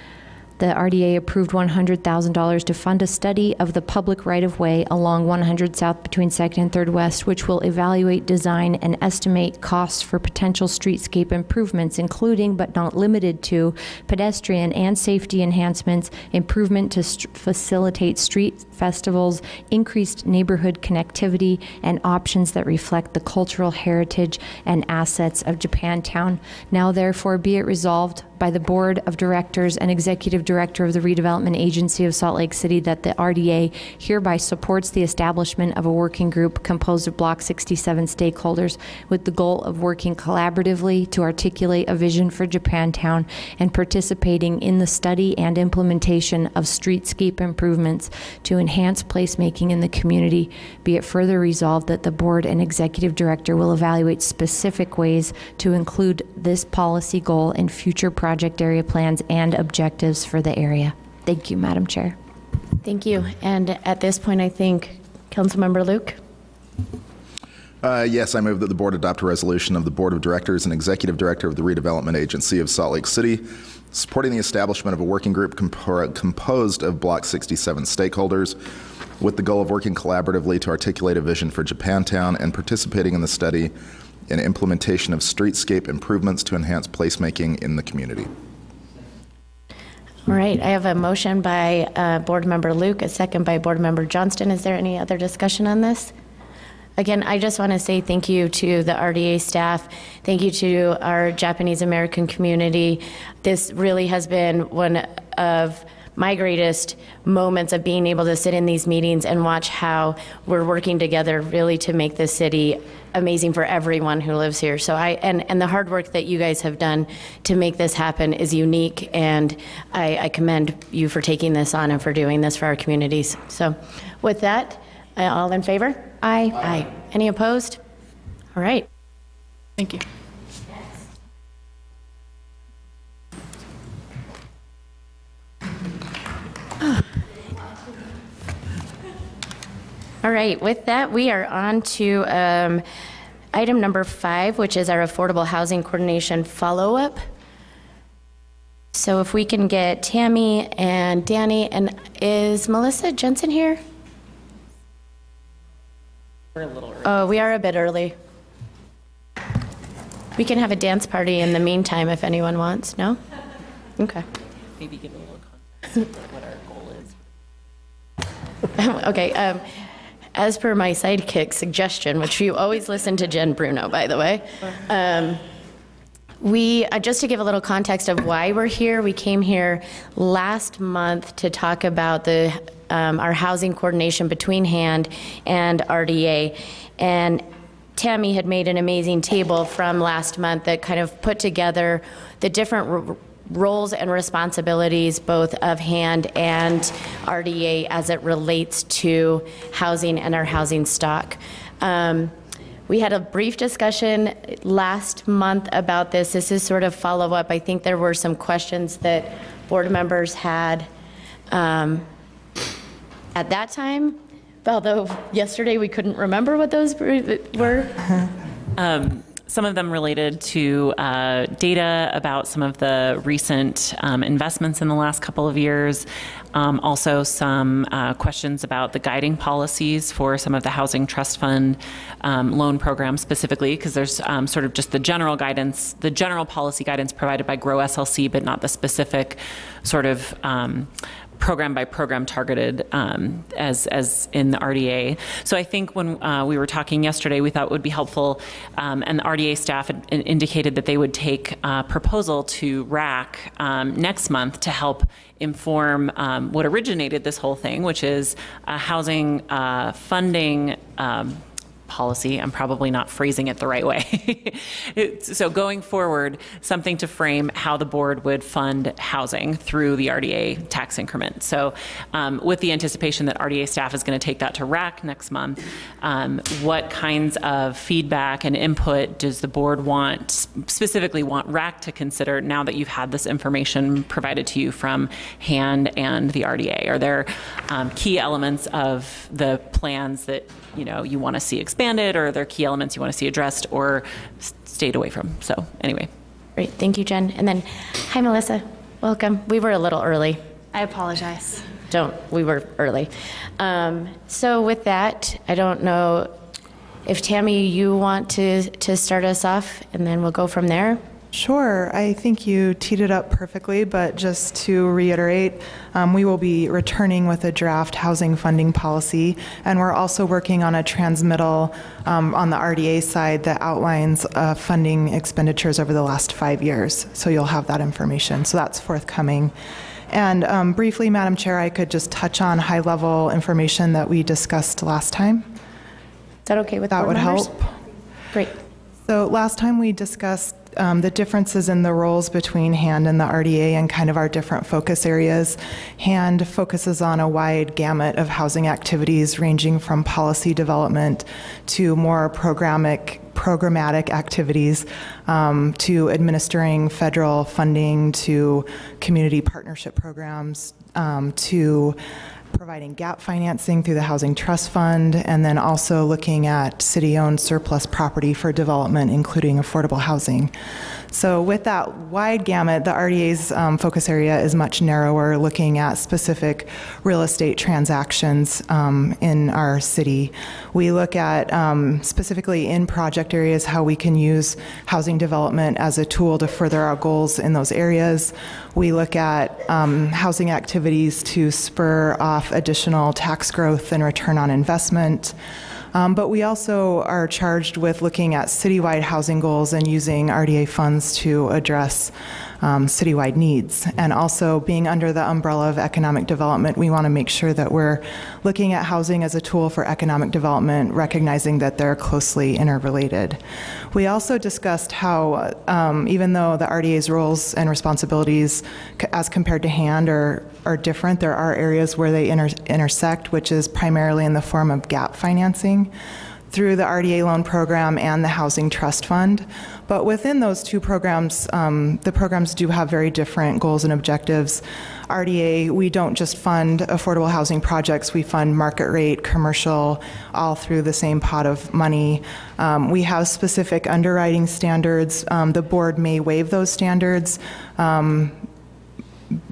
the RDA approved $100,000 to fund a study of the public right-of-way along 100 South between 2nd and 3rd West, which will evaluate, design, and estimate costs for potential streetscape improvements, including but not limited to pedestrian and safety enhancements, improvement to st- facilitate street festivals, increased neighborhood connectivity, and options that reflect the cultural heritage and assets of Japantown. Now therefore be it resolved by the Board of Directors and Executive Director of the Redevelopment Agency of Salt Lake City that the RDA hereby supports the establishment of a working group composed of Block 67 stakeholders with the goal of working collaboratively to articulate a vision for Japantown and participating in the study and implementation of streetscape improvements to enhance placemaking in the community. Be it further resolved that the Board and Executive Director will evaluate specific ways to include this policy goal in future project area plans and objectives for the area. Thank you, Madam Chair. Thank you. And at this point, I think Councilmember Luke? Uh, Yes, I move that the board adopt a resolution of the Board of Directors and Executive Director of the Redevelopment Agency of Salt Lake City, supporting the establishment of a working group compo- composed of Block 67 stakeholders with the goal of working collaboratively to articulate a vision for Japantown and participating in the study and implementation of streetscape improvements to enhance placemaking in the community. All right, I have a motion by uh, Board Member Luke, a second by Board Member Johnston. Is there any other discussion on this? Again, I just want to say thank you to the RDA staff. Thank you to our Japanese American community. This really has been one of my greatest moments of being able to sit in these meetings and watch how we're working together really to make this city amazing for everyone who lives here. So I and and the hard work that you guys have done to make this happen is unique, and I, I commend you for taking this on and for doing this for our communities. So, with that, uh, all in favor? Aye. Aye. Any opposed? All right. Thank you. All right, with that, we are on to um, item number five, which is our affordable housing coordination follow-up. So if we can get Tammy and Danny, and is Melissa Jensen here? We're a little early. Oh, we are a bit early. We can have a dance party in the meantime if anyone wants, no? Okay. Maybe give a little context of what our goal is. Okay, um, as per my sidekick suggestion, which you always listen to Jen Bruno, by the way, um, we, uh, just to give a little context of why we're here, we came here last month to talk about the, um, our housing coordination between HAND and RDA. And Tammy had made an amazing table from last month that kind of put together the different roles and responsibilities both of HAND and RDA as it relates to housing and our housing stock. Um, we had a brief discussion last month about this. This is sort of follow up. I think there were some questions that board members had um, at that time, although yesterday we couldn't remember what those were. Um, some of them related to uh, data about some of the recent um, investments in the last couple of years. Um, also, some uh, questions about the guiding policies for some of the Housing Trust Fund um, loan programs specifically, because there's um, sort of just the general guidance, the general policy guidance provided by GROW SLC, but not the specific sort of um, program by program targeted um, as, as in the RDA. So I think when uh, we were talking yesterday, we thought it would be helpful, um, and the RDA staff had indicated that they would take a proposal to RAC um, next month to help inform um, what originated this whole thing, which is a housing uh, funding um, policy. I'm probably not phrasing it the right way. so going forward, something to frame how the board would fund housing through the RDA tax increment. So um, with the anticipation that RDA staff is going to take that to RAC next month, um, what kinds of feedback and input does the board want, specifically want RAC to consider now that you've had this information provided to you from HAND and the RDA? Are there um, key elements of the plans that you know you want to see expanded or are there key elements you want to see addressed or s- stayed away from so anyway Great, thank you, Jen. And then, hi, Melissa. Welcome. We were a little early. I apologize. Don't, we were early. Um, so with that, I don't know if Tammy, you want to, to start us off, and then we'll go from there. Sure. I think you teed it up perfectly, but just to reiterate, um, we will be returning with a draft housing funding policy, and we're also working on a transmittal um, on the RDA side that outlines uh, funding expenditures over the last five years. So you'll have that information. So that's forthcoming. And um, briefly, Madam Chair, I could just touch on high level information that we discussed last time. Is that okay with That board would members? help. Great. So last time we discussed um, the differences in the roles between HAND and the RDA and kind of our different focus areas. HAND focuses on a wide gamut of housing activities ranging from policy development to more programmatic programmatic activities um, to administering federal funding to community partnership programs um, to providing gap financing through the Housing Trust Fund, and then also looking at city owned surplus property for development, including affordable housing. So, with that wide gamut, the RDA's um, focus area is much narrower, looking at specific real estate transactions um, in our city. We look at um, specifically in project areas how we can use housing development as a tool to further our goals in those areas. We look at um, housing activities to spur off additional tax growth and return on investment. Um, But we also are charged with looking at citywide housing goals and using RDA funds to address um, citywide needs. And also being under the umbrella of economic development, we want to make sure that we're looking at housing as a tool for economic development, recognizing that they're closely interrelated. We also discussed how, um, even though the RDA's roles and responsibilities as compared to hand are, are different, there are areas where they inter- intersect, which is primarily in the form of gap financing through the RDA loan program and the Housing Trust Fund. But within those two programs, um, the programs do have very different goals and objectives. RDA, we don't just fund affordable housing projects, we fund market rate, commercial, all through the same pot of money. Um, we have specific underwriting standards. Um, the board may waive those standards.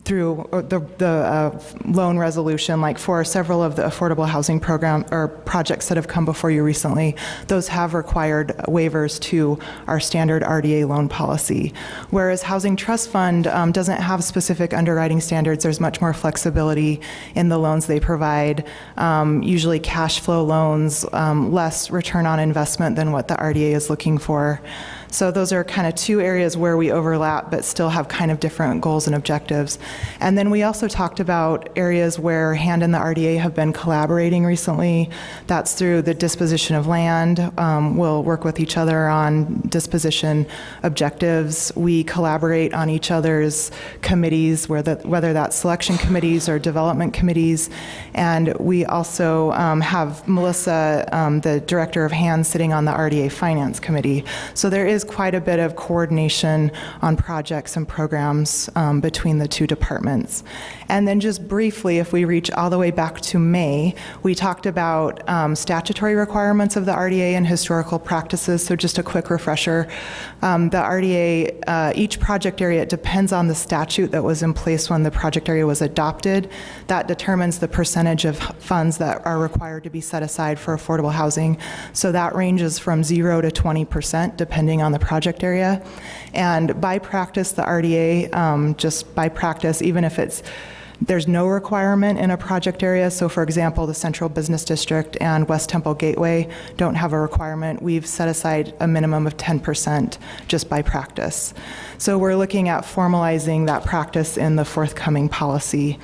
Through uh, the, the uh, loan resolution, like for several of the affordable housing program or projects that have come before you recently, those have required waivers to our standard RDA loan policy. Whereas Housing Trust Fund um, doesn't have specific underwriting standards, there's much more flexibility in the loans they provide, um, usually cash flow loans, um, less return on investment than what the RDA is looking for. So those are kind of two areas where we overlap, but still have kind of different goals and objectives. And then we also talked about areas where HAND and the RDA have been collaborating recently. That's through the disposition of land. Um, we'll work with each other on disposition objectives. We collaborate on each other's committees, whether, whether that's selection committees or development committees. And we also um, have Melissa, um, the director of HAND, sitting on the RDA Finance Committee. So there is quite a bit of coordination on projects and programs um, between the two departments. And then just briefly, if we reach all the way back to May, we talked about um, statutory requirements of the RDA and historical practices. So just a quick refresher. Um, the RDA, uh, each project area, it depends on the statute that was in place when the project area was adopted. That determines the percentage of funds that are required to be set aside for affordable housing. So that ranges from 0 to 20 percent, depending on the project area. And by practice, the RDA, um, just by practice, even if it's there's no requirement in a project area. So, for example, the Central Business District and West Temple Gateway don't have a requirement. We've set aside a minimum of 10% just by practice. So, we're looking at formalizing that practice in the forthcoming policy.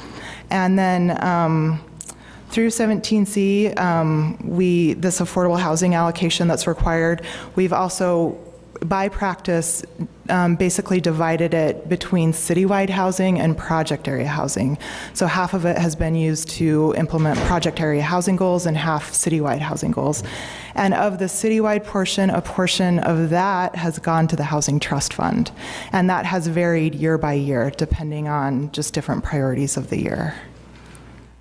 And then, um, through 17C, um, we this affordable housing allocation that's required. We've also by practice, um, basically divided it between citywide housing and project area housing. So half of it has been used to implement project area housing goals and half citywide housing goals. And of the citywide portion, a portion of that has gone to the Housing Trust Fund. And that has varied year by year depending on just different priorities of the year.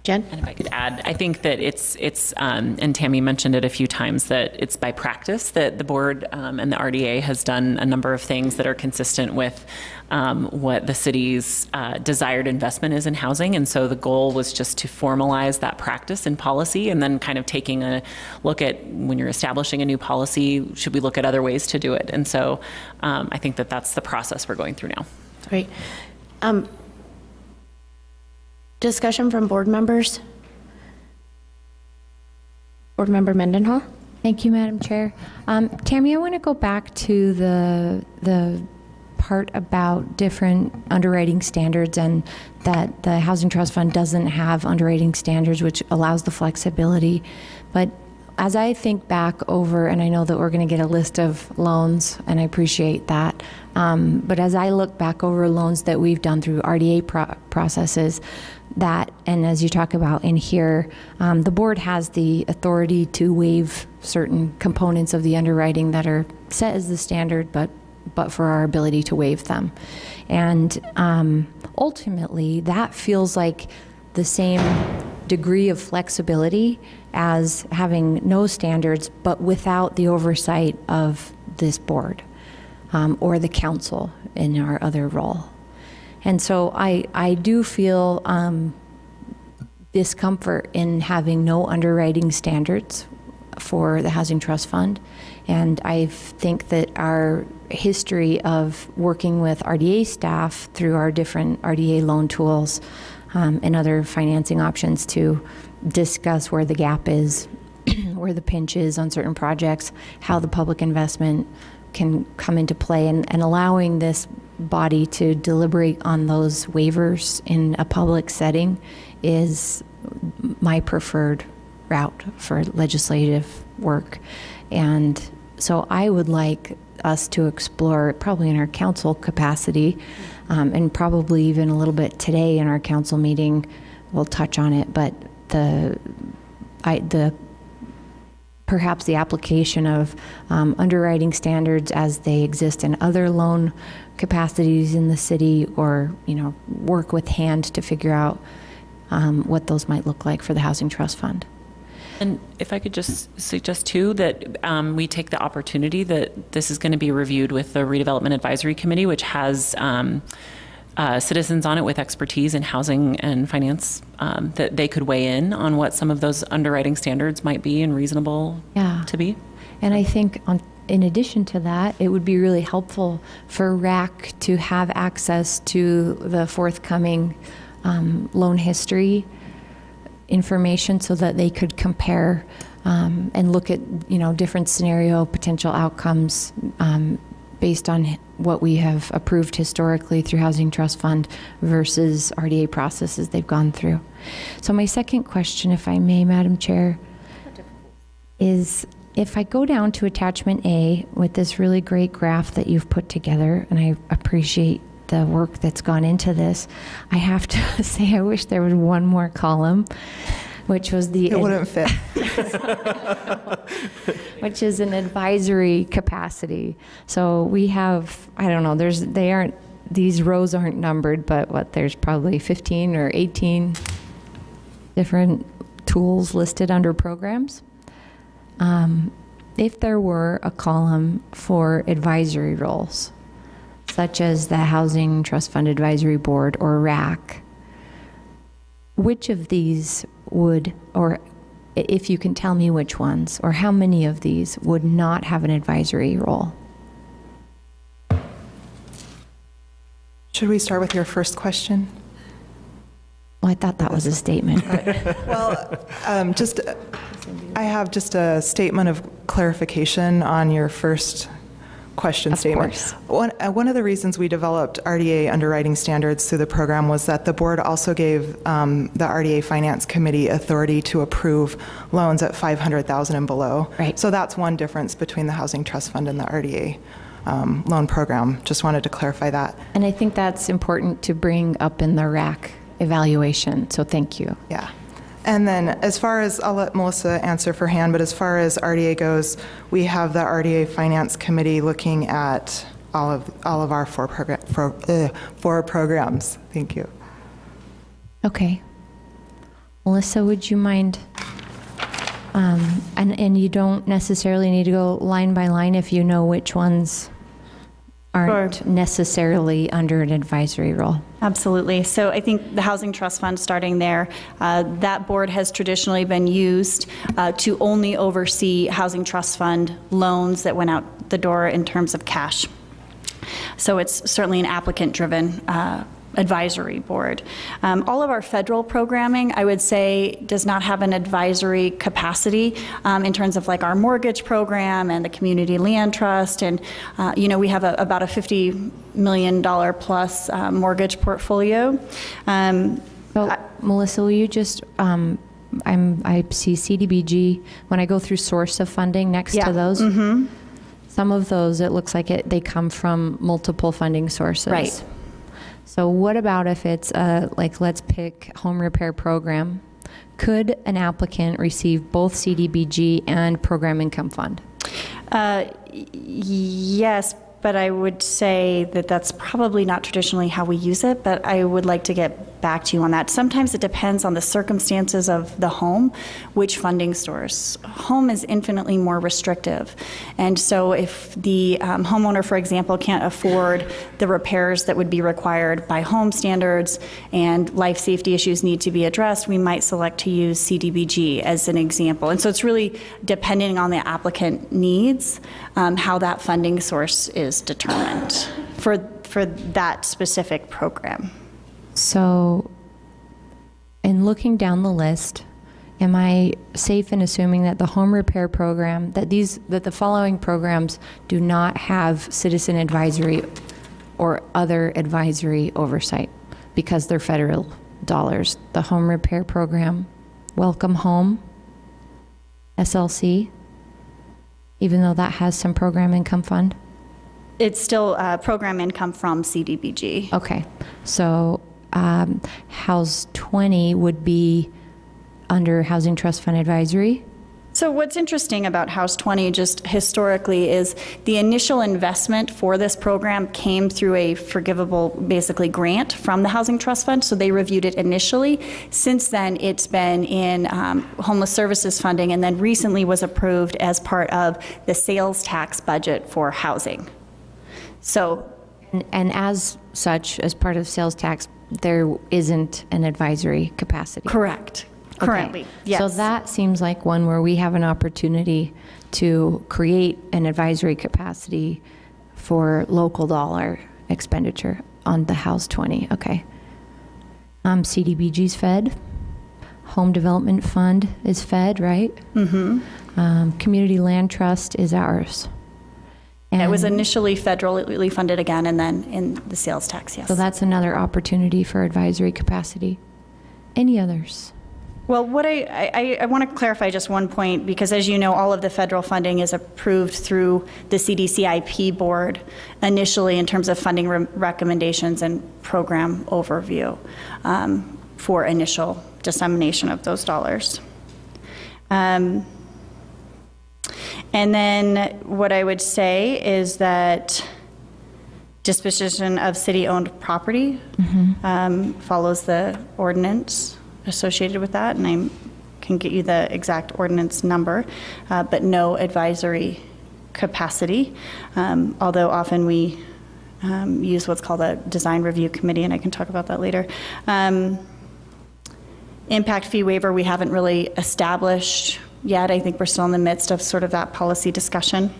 Jen? And if I could add, I think that it's, it's um, and Tammy mentioned it a few times, that it's by practice that the board um, and the RDA has done a number of things that are consistent with um, what the city's uh, desired investment is in housing. And so the goal was just to formalize that practice in policy and then kind of taking a look at when you're establishing a new policy, should we look at other ways to do it? And so um, I think that that's the process we're going through now. Great. Um, Discussion from board members? Board Member Mendenhall? Thank you, Madam Chair. Um, Tammy, I want to go back to the the part about different underwriting standards and that the Housing Trust Fund doesn't have underwriting standards, which allows the flexibility. But as I think back over, and I know that we're going to get a list of loans, and I appreciate that. Um, but as I look back over loans that we've done through RDA pro- processes, that, and as you talk about in here, um, the board has the authority to waive certain components of the underwriting that are set as the standard, but but for our ability to waive them. And um, ultimately, that feels like the same degree of flexibility as having no standards, but without the oversight of this board um, or the council in our other role. And so I, I do feel um, discomfort in having no underwriting standards for the Housing Trust Fund. And I think that our history of working with RDA staff through our different RDA loan tools um, and other financing options to discuss where the gap is, where the pinch is on certain projects, how the public investment can come into play, and, and allowing this body to deliberate on those waivers in a public setting is my preferred route for legislative work. And so I would like us to explore, probably in our council capacity, um, and probably even a little bit today in our council meeting, we'll touch on it, but the, I, the perhaps the application of um, underwriting standards as they exist in other loan capacities in the city or you know work with hand to figure out um, what those might look like for the housing trust fund And if I could just suggest too, that um, we take the opportunity that this is going to be reviewed with the redevelopment advisory committee, which has um, uh, citizens on it with expertise in housing and finance, um, that they could weigh in on what some of those underwriting standards might be and reasonable Yeah. to be. And I think on, in addition to that, it would be really helpful for RAC to have access to the forthcoming um, loan history information so that they could compare um, and look at, you know, different scenario potential outcomes um, based on what we have approved historically through Housing Trust Fund versus RDA processes they've gone through. So my second question, if I may, Madam Chair, is if I go down to attachment A with this really great graph that you've put together, and I appreciate the work that's gone into this, I have to say I wish there was one more column, which was the It wouldn't fit. which is an advisory capacity. So we have, I don't know, there's they aren't these rows aren't numbered, but what there's probably 15 or 18 different tools listed under programs. Um, if there were a column for advisory roles, such as the Housing Trust Fund Advisory Board or RAC, which of these would, or if you can tell me which ones, or how many of these would not have an advisory role? Should we start with your first question? Well, I thought that was a statement. Well, um, just, I have just a statement of clarification on your first question Of statement. course. One, uh, one of the reasons we developed RDA underwriting standards through the program was that the board also gave um, the RDA Finance Committee authority to approve loans at 500,000 and below. Right. So that's one difference between the Housing Trust Fund and the RDA um, loan program. Just wanted to clarify that. And I think that's important to bring up in the RAC evaluation, so thank you. Yeah. And then as far as, I'll let Melissa answer for hand, but as far as RDA goes, we have the RDA Finance Committee looking at all of, all of our four program, uh, four programs. Thank you. Okay. Melissa, would you mind? Um, and, and you don't necessarily need to go line by line if you know which ones aren't necessarily under an advisory role. Absolutely. So I think the Housing Trust Fund, starting there, uh, that board has traditionally been used uh, to only oversee Housing Trust Fund loans that went out the door in terms of cash. So it's certainly an applicant-driven uh, advisory board. Um, All of our federal programming, I would say, does not have an advisory capacity um, in terms of like our mortgage program and the community land trust. And, uh, you know, we have a- about a $50 million plus uh, mortgage portfolio. Um, So, Melissa, will you just, um, I'm, I see CDBG, when I go through source of funding next Yeah. to those, Mhm. some of those, it looks like it, they come from multiple funding sources. Right. So what about if it's, uh, like, let's pick home repair program? Could an applicant receive both CDBG and program income fund? Uh, Yes, but I would say that that's probably not traditionally how we use it, but I would like to get back to you on that. Sometimes it depends on the circumstances of the home, which funding source. Home is infinitely more restrictive. And so if the um, homeowner, for example, can't afford the repairs that would be required by home standards and life safety issues need to be addressed, we might select to use CDBG as an example. And so it's really depending on the applicant needs, um, how that funding source is determined for, for that specific program. So, in looking down the list, am I safe in assuming that the home repair program, that these, that the following programs do not have citizen advisory or other advisory oversight because they're federal dollars? The home repair program, Welcome Home, SLC, even though that has some program income fund? It's still uh, program income from CDBG. Okay, so um, House 20 would be under Housing Trust Fund Advisory? So what's interesting about House 20 just historically is the initial investment for this program came through a forgivable basically grant from the Housing Trust Fund. So they reviewed it initially. Since then it's been in um, homeless services funding and then recently was approved as part of the sales tax budget for housing. So and, and as such as part of sales tax there isn't an advisory capacity correct Okay. currently yes So that seems like one where we have an opportunity to create an advisory capacity for local dollar expenditure on the House 20. Okay. Um, CDBG's fed. Home Development Fund is fed, right? mm-hmm. Um, Community Land Trust is ours. It was initially federally funded again and then in the sales tax yes So that's another opportunity for advisory capacity. Any others? Well, what I, I, I want to clarify just one point, because as you know, all of the federal funding is approved through the CDCIP board initially in terms of funding re- recommendations and program overview um, for initial dissemination of those dollars. Um, and then what I would say is that disposition of city-owned property um, follows the ordinance associated with that, and I can get you the exact ordinance number, uh, but no advisory capacity, um, although often we um, use what's called a design review committee, and I can talk about that later. Um, Impact fee waiver, we haven't really established yet. I think we're still in the midst of sort of that policy discussion.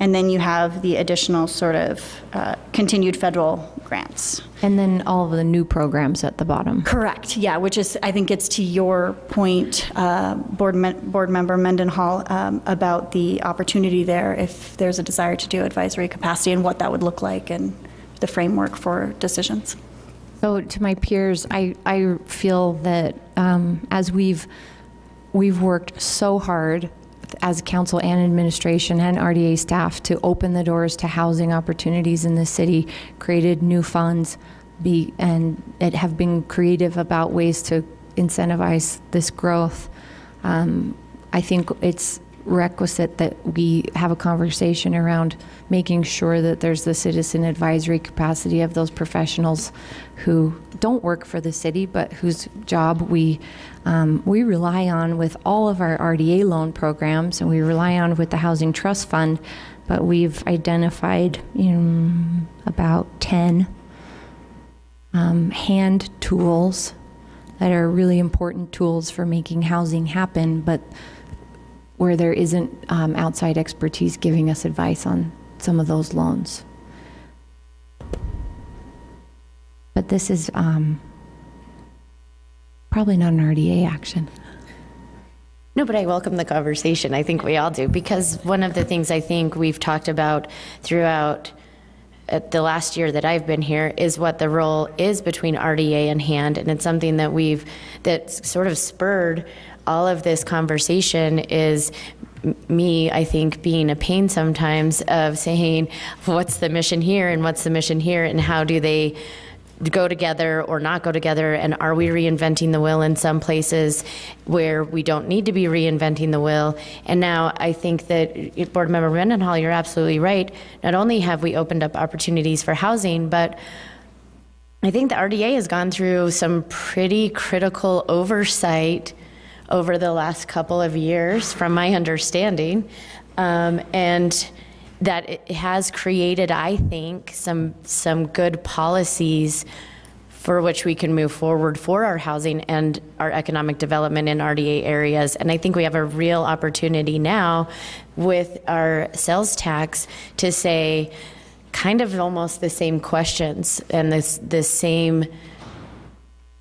And then you have the additional sort of uh, continued federal grants. And then all of the new programs at the bottom. Correct, yeah, which is, I think it's to your point, uh, Board Me- Board Member Mendenhall, um, about the opportunity there if there's a desire to do advisory capacity and what that would look like and the framework for decisions. So to my peers, I, I feel that um, as we've we've worked so hard as council and administration and RDA staff to open the doors to housing opportunities in the city, created new funds, be and it have been creative about ways to incentivize this growth. Um, I think it's requisite that we have a conversation around making sure that there's the citizen advisory capacity of those professionals who don't work for the city, but whose job we um, we rely on with all of our RDA loan programs, and we rely on with the Housing Trust Fund. But we've identified you know, about ten um, hand tools that are really important tools for making housing happen, but where there isn't um, outside expertise giving us advice on some of those loans. But this is um, probably not an RDA action. No, but I welcome the conversation. I think we all do because one of the things I think we've talked about throughout uh, the last year that I've been here is what the role is between RDA and HAND, and it's something that we've that sort of spurred all of this conversation. Is me, I think, being a pain sometimes of saying, what's the mission here and what's the mission here, and how do they go together or not go together? And are we reinventing the wheel in some places where we don't need to be reinventing the wheel? And now I think that Board Member Mendenhall, you're absolutely right. Not only have we opened up opportunities for housing, but I think the RDA has gone through some pretty critical oversight over the last couple of years, from my understanding. Um, and that it has created, I think, some some good policies for which we can move forward for our housing and our economic development in RDA areas. And I think we have a real opportunity now with our sales tax to say kind of almost the same questions and this the same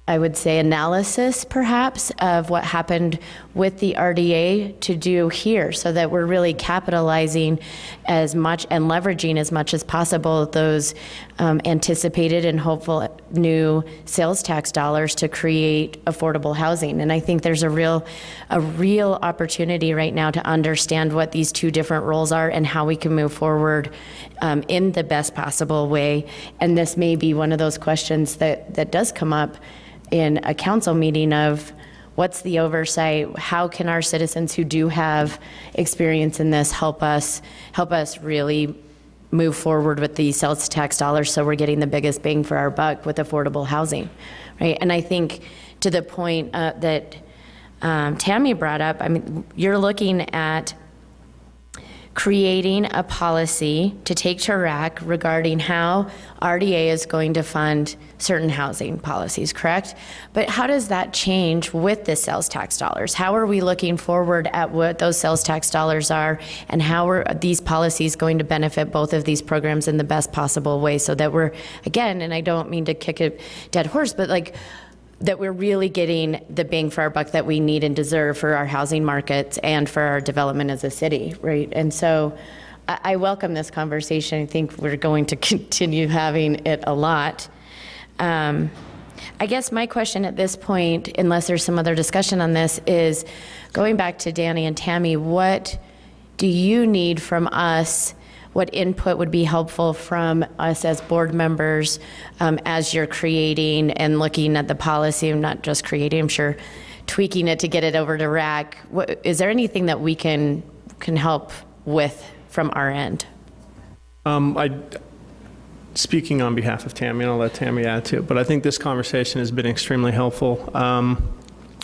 I would say, analysis perhaps of what happened with the RDA to do here so that we're really capitalizing as much and leveraging as much as possible those um, anticipated and hopeful new sales tax dollars to create affordable housing. And I think there's a real, a real opportunity right now to understand what these two different roles are and how we can move forward um, in the best possible way. And this may be one of those questions that, that does come up in a council meeting of what's the oversight? How can our citizens who do have experience in this help us help us really move forward with the sales tax dollars so we're getting the biggest bang for our buck with affordable housing, right? And I think to the point uh, that um, Tammy brought up, I mean, you're looking at creating a policy to take to RAC regarding how RDA is going to fund certain housing policies, correct? But how does that change with the sales tax dollars? How are we looking forward at what those sales tax dollars are and how are these policies going to benefit both of these programs in the best possible way so that we're, again, and I don't mean to kick a dead horse, but like, that we're really getting the bang for our buck that we need and deserve for our housing markets and for our development as a city, right? And so I, I welcome this conversation. I think we're going to continue having it a lot. Um, I guess my question at this point, unless there's some other discussion on this, is going back to Danny and Tammy, what do you need from us? What input would be helpful from us as board members um, as you're creating and looking at the policy? I'm not just creating, I'm sure tweaking it to get it over to RAC. What, is there anything that we can can help with from our end? Um, I, speaking on behalf of Tammy, and I'll let Tammy add to it, but I think this conversation has been extremely helpful. Um,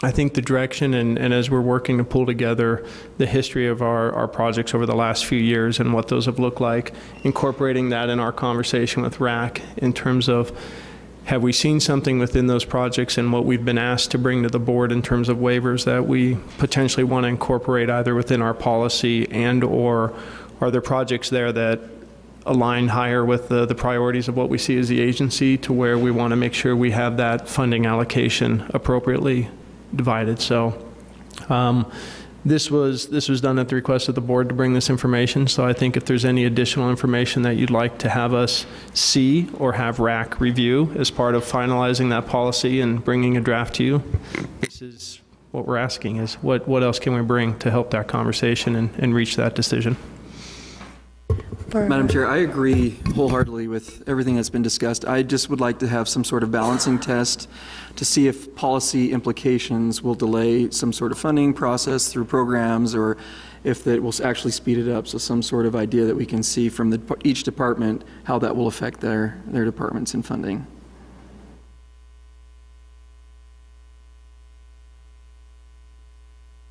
I think the direction, and, and as we're working to pull together the history of our, our projects over the last few years and what those have looked like, incorporating that in our conversation with RAC in terms of have we seen something within those projects and what we've been asked to bring to the board in terms of waivers that we potentially want to incorporate either within our policy and or are there projects there that align higher with the, the priorities of what we see as the agency to where we want to make sure we have that funding allocation appropriately divided. So um, this was this was done at the request of the board to bring this information. So I think if there's any additional information that you'd like to have us see or have RAC review as part of finalizing that policy and bringing a draft to you, this is what we're asking is what, what else can we bring to help that conversation and, and reach that decision? Madam Chair, I agree wholeheartedly with everything that's been discussed. I just would like to have some sort of balancing test to see if policy implications will delay some sort of funding process through programs or if it will actually speed it up. So some sort of idea that we can see from the, each department how that will affect their, their departments and funding.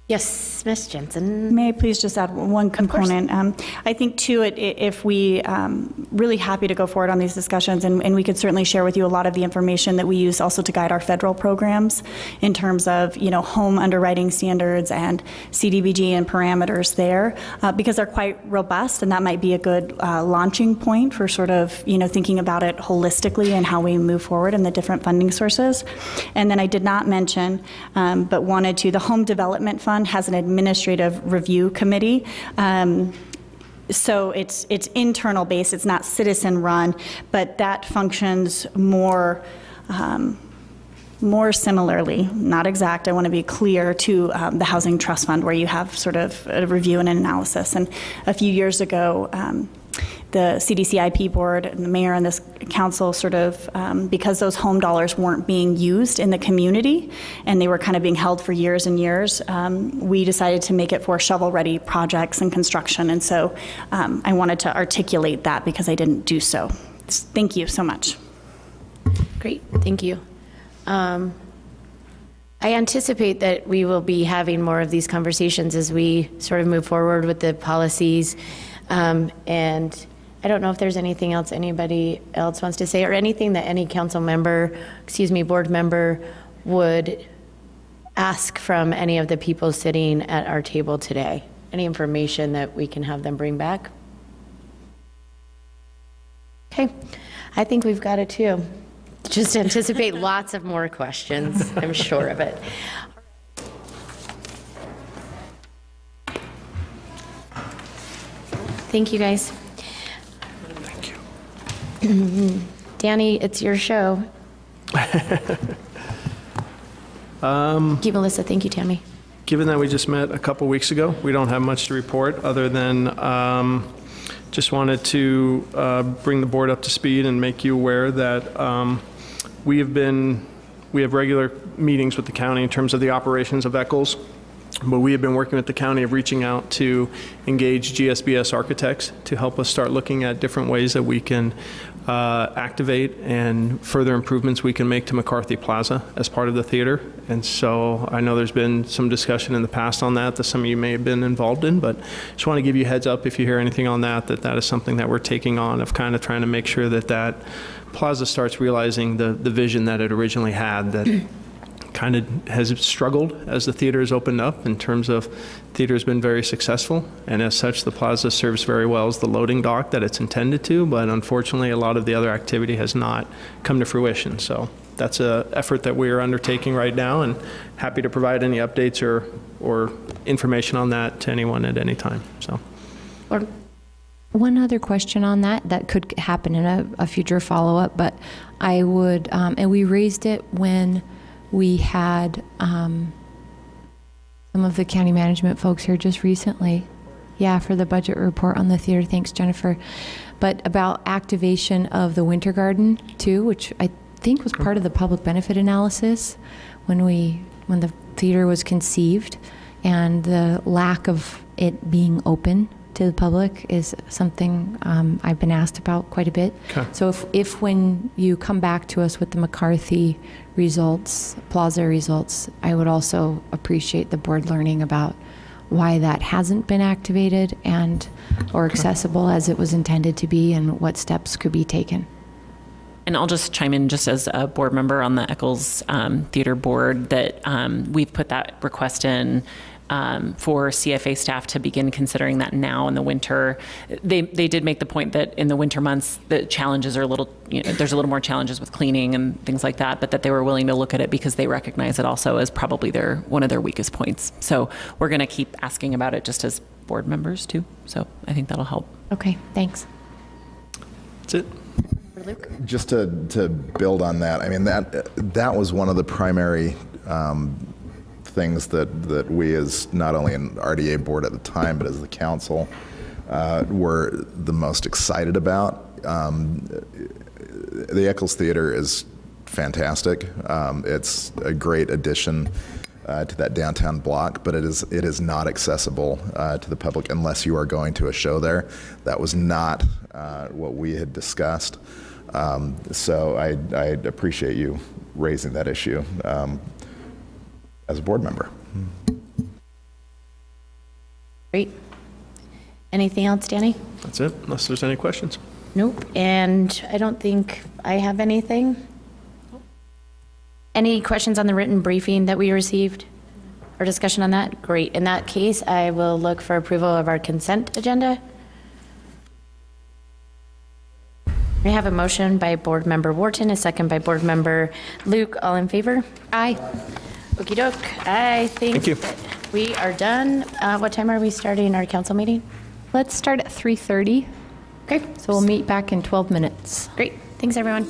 Yes, Ms. Jensen. May I please just add one component? Um, I think, too, it, it, if we um, really happy to go forward on these discussions, and, and, we could certainly share with you a lot of the information that we use also to guide our federal programs in terms of, you know, home underwriting standards and CDBG and parameters there, uh, because they're quite robust, and that might be a good uh, launching point for sort of, you know, thinking about it holistically and how we move forward in the different funding sources. And then I did not mention, um, but wanted to, the Home Development Fund Fund has an administrative review committee. Um, so it's it's internal based. It's not citizen run, but that functions more. Um, more similarly, not exact, I want to be clear, to um, the Housing Trust Fund, where you have sort of a review and an analysis. And a few years ago, um, the CDCIP board and the mayor and this council sort of, um, because those home dollars weren't being used in the community and they were kind of being held for years and years, um, we decided to make it for shovel ready projects and construction. And so um, I wanted to articulate that because I didn't do so. Thank you so much. Great, thank you. Um, I anticipate that we will be having more of these conversations as we sort of move forward with the policies. Um, and I don't know if there's anything else anybody else wants to say or anything that any council member, excuse me, board member would ask from any of the people sitting at our table today. Any information that we can have them bring back? Okay, I think we've got it too. Just anticipate lots of more questions, I'm sure of it. Thank you, guys. Danny, it's your show. Um, Thank you, Melissa. Thank you, Tammy. Given that we just met a couple weeks ago, we don't have much to report, other than um, just wanted to uh, bring the board up to speed and make you aware that um, we have been, we have regular meetings with the county in terms of the operations of Eccles, but we have been working with the county of reaching out to engage GSBS architects to help us start looking at different ways that we can uh, activate and further improvements we can make to McCarthey Plaza as part of the theater. And so I know there's been some discussion in the past on that that some of you may have been involved in, but just want to give you heads up if you hear anything on that, that that is something that we're taking on of kind of trying to make sure that that plaza starts realizing the, the vision that it originally had that kind of has struggled as the theater has opened up in terms of theater has been very successful. And as such the plaza serves very well as the loading dock that it's intended to but unfortunately a lot of the other activity has not come to fruition. So that's a effort that we are undertaking right now and happy to provide any updates or or information on that to anyone at any time. So. One other question on that, that could happen in a, a future follow-up, but I would, um, and we raised it when we had um, some of the county management folks here just recently. Yeah, for the budget report on the theater. Thanks, Jennifer. But about activation of the Winter Garden too, which I think was part of the public benefit analysis when we when the theater was conceived, and the lack of it being open to the public is something um, I've been asked about quite a bit. Okay. So if, if when you come back to us with the McCarthey results, Plaza results, I would also appreciate the board learning about why that hasn't been activated and or accessible as it was intended to be and what steps could be taken. And I'll just chime in just as a board member on the Eccles um, Theater Board that um, we've put that request in um, for CFA staff to begin considering that now in the winter. They, they did make the point that in the winter months, the challenges are a little, you know, there's a little more challenges with cleaning and things like that, but that they were willing to look at it because they recognize it also as probably their, one of their weakest points. So we're going to keep asking about it just as board members too. So I think that'll help. Okay, thanks. That's it. Luke? Just to, to build on that, I mean, that, that was one of the primary um, things that, that we as not only an RDA board at the time, but as the council, uh, were the most excited about. Um, the Eccles Theater is fantastic. Um, it's a great addition uh, to that downtown block, but it is it is not accessible uh, to the public unless you are going to a show there. That was not uh, what we had discussed. Um, so I, I appreciate you raising that issue um, as a board member. Great. Anything else, Danny? that's it unless there's any questions Nope. And I don't think I have anything. Any questions on the written briefing that we received? Or discussion on that? Great. In that case, I will look for approval of our consent agenda. We have a motion by Board Member Wharton, a second by Board Member Luke. All in favor? Aye. Okey doke. I think Thank you. that we are done. Uh, What time are we starting our council meeting? Let's start at 3:30. Okay. So we'll meet back in 12 minutes. Great. Thanks, everyone.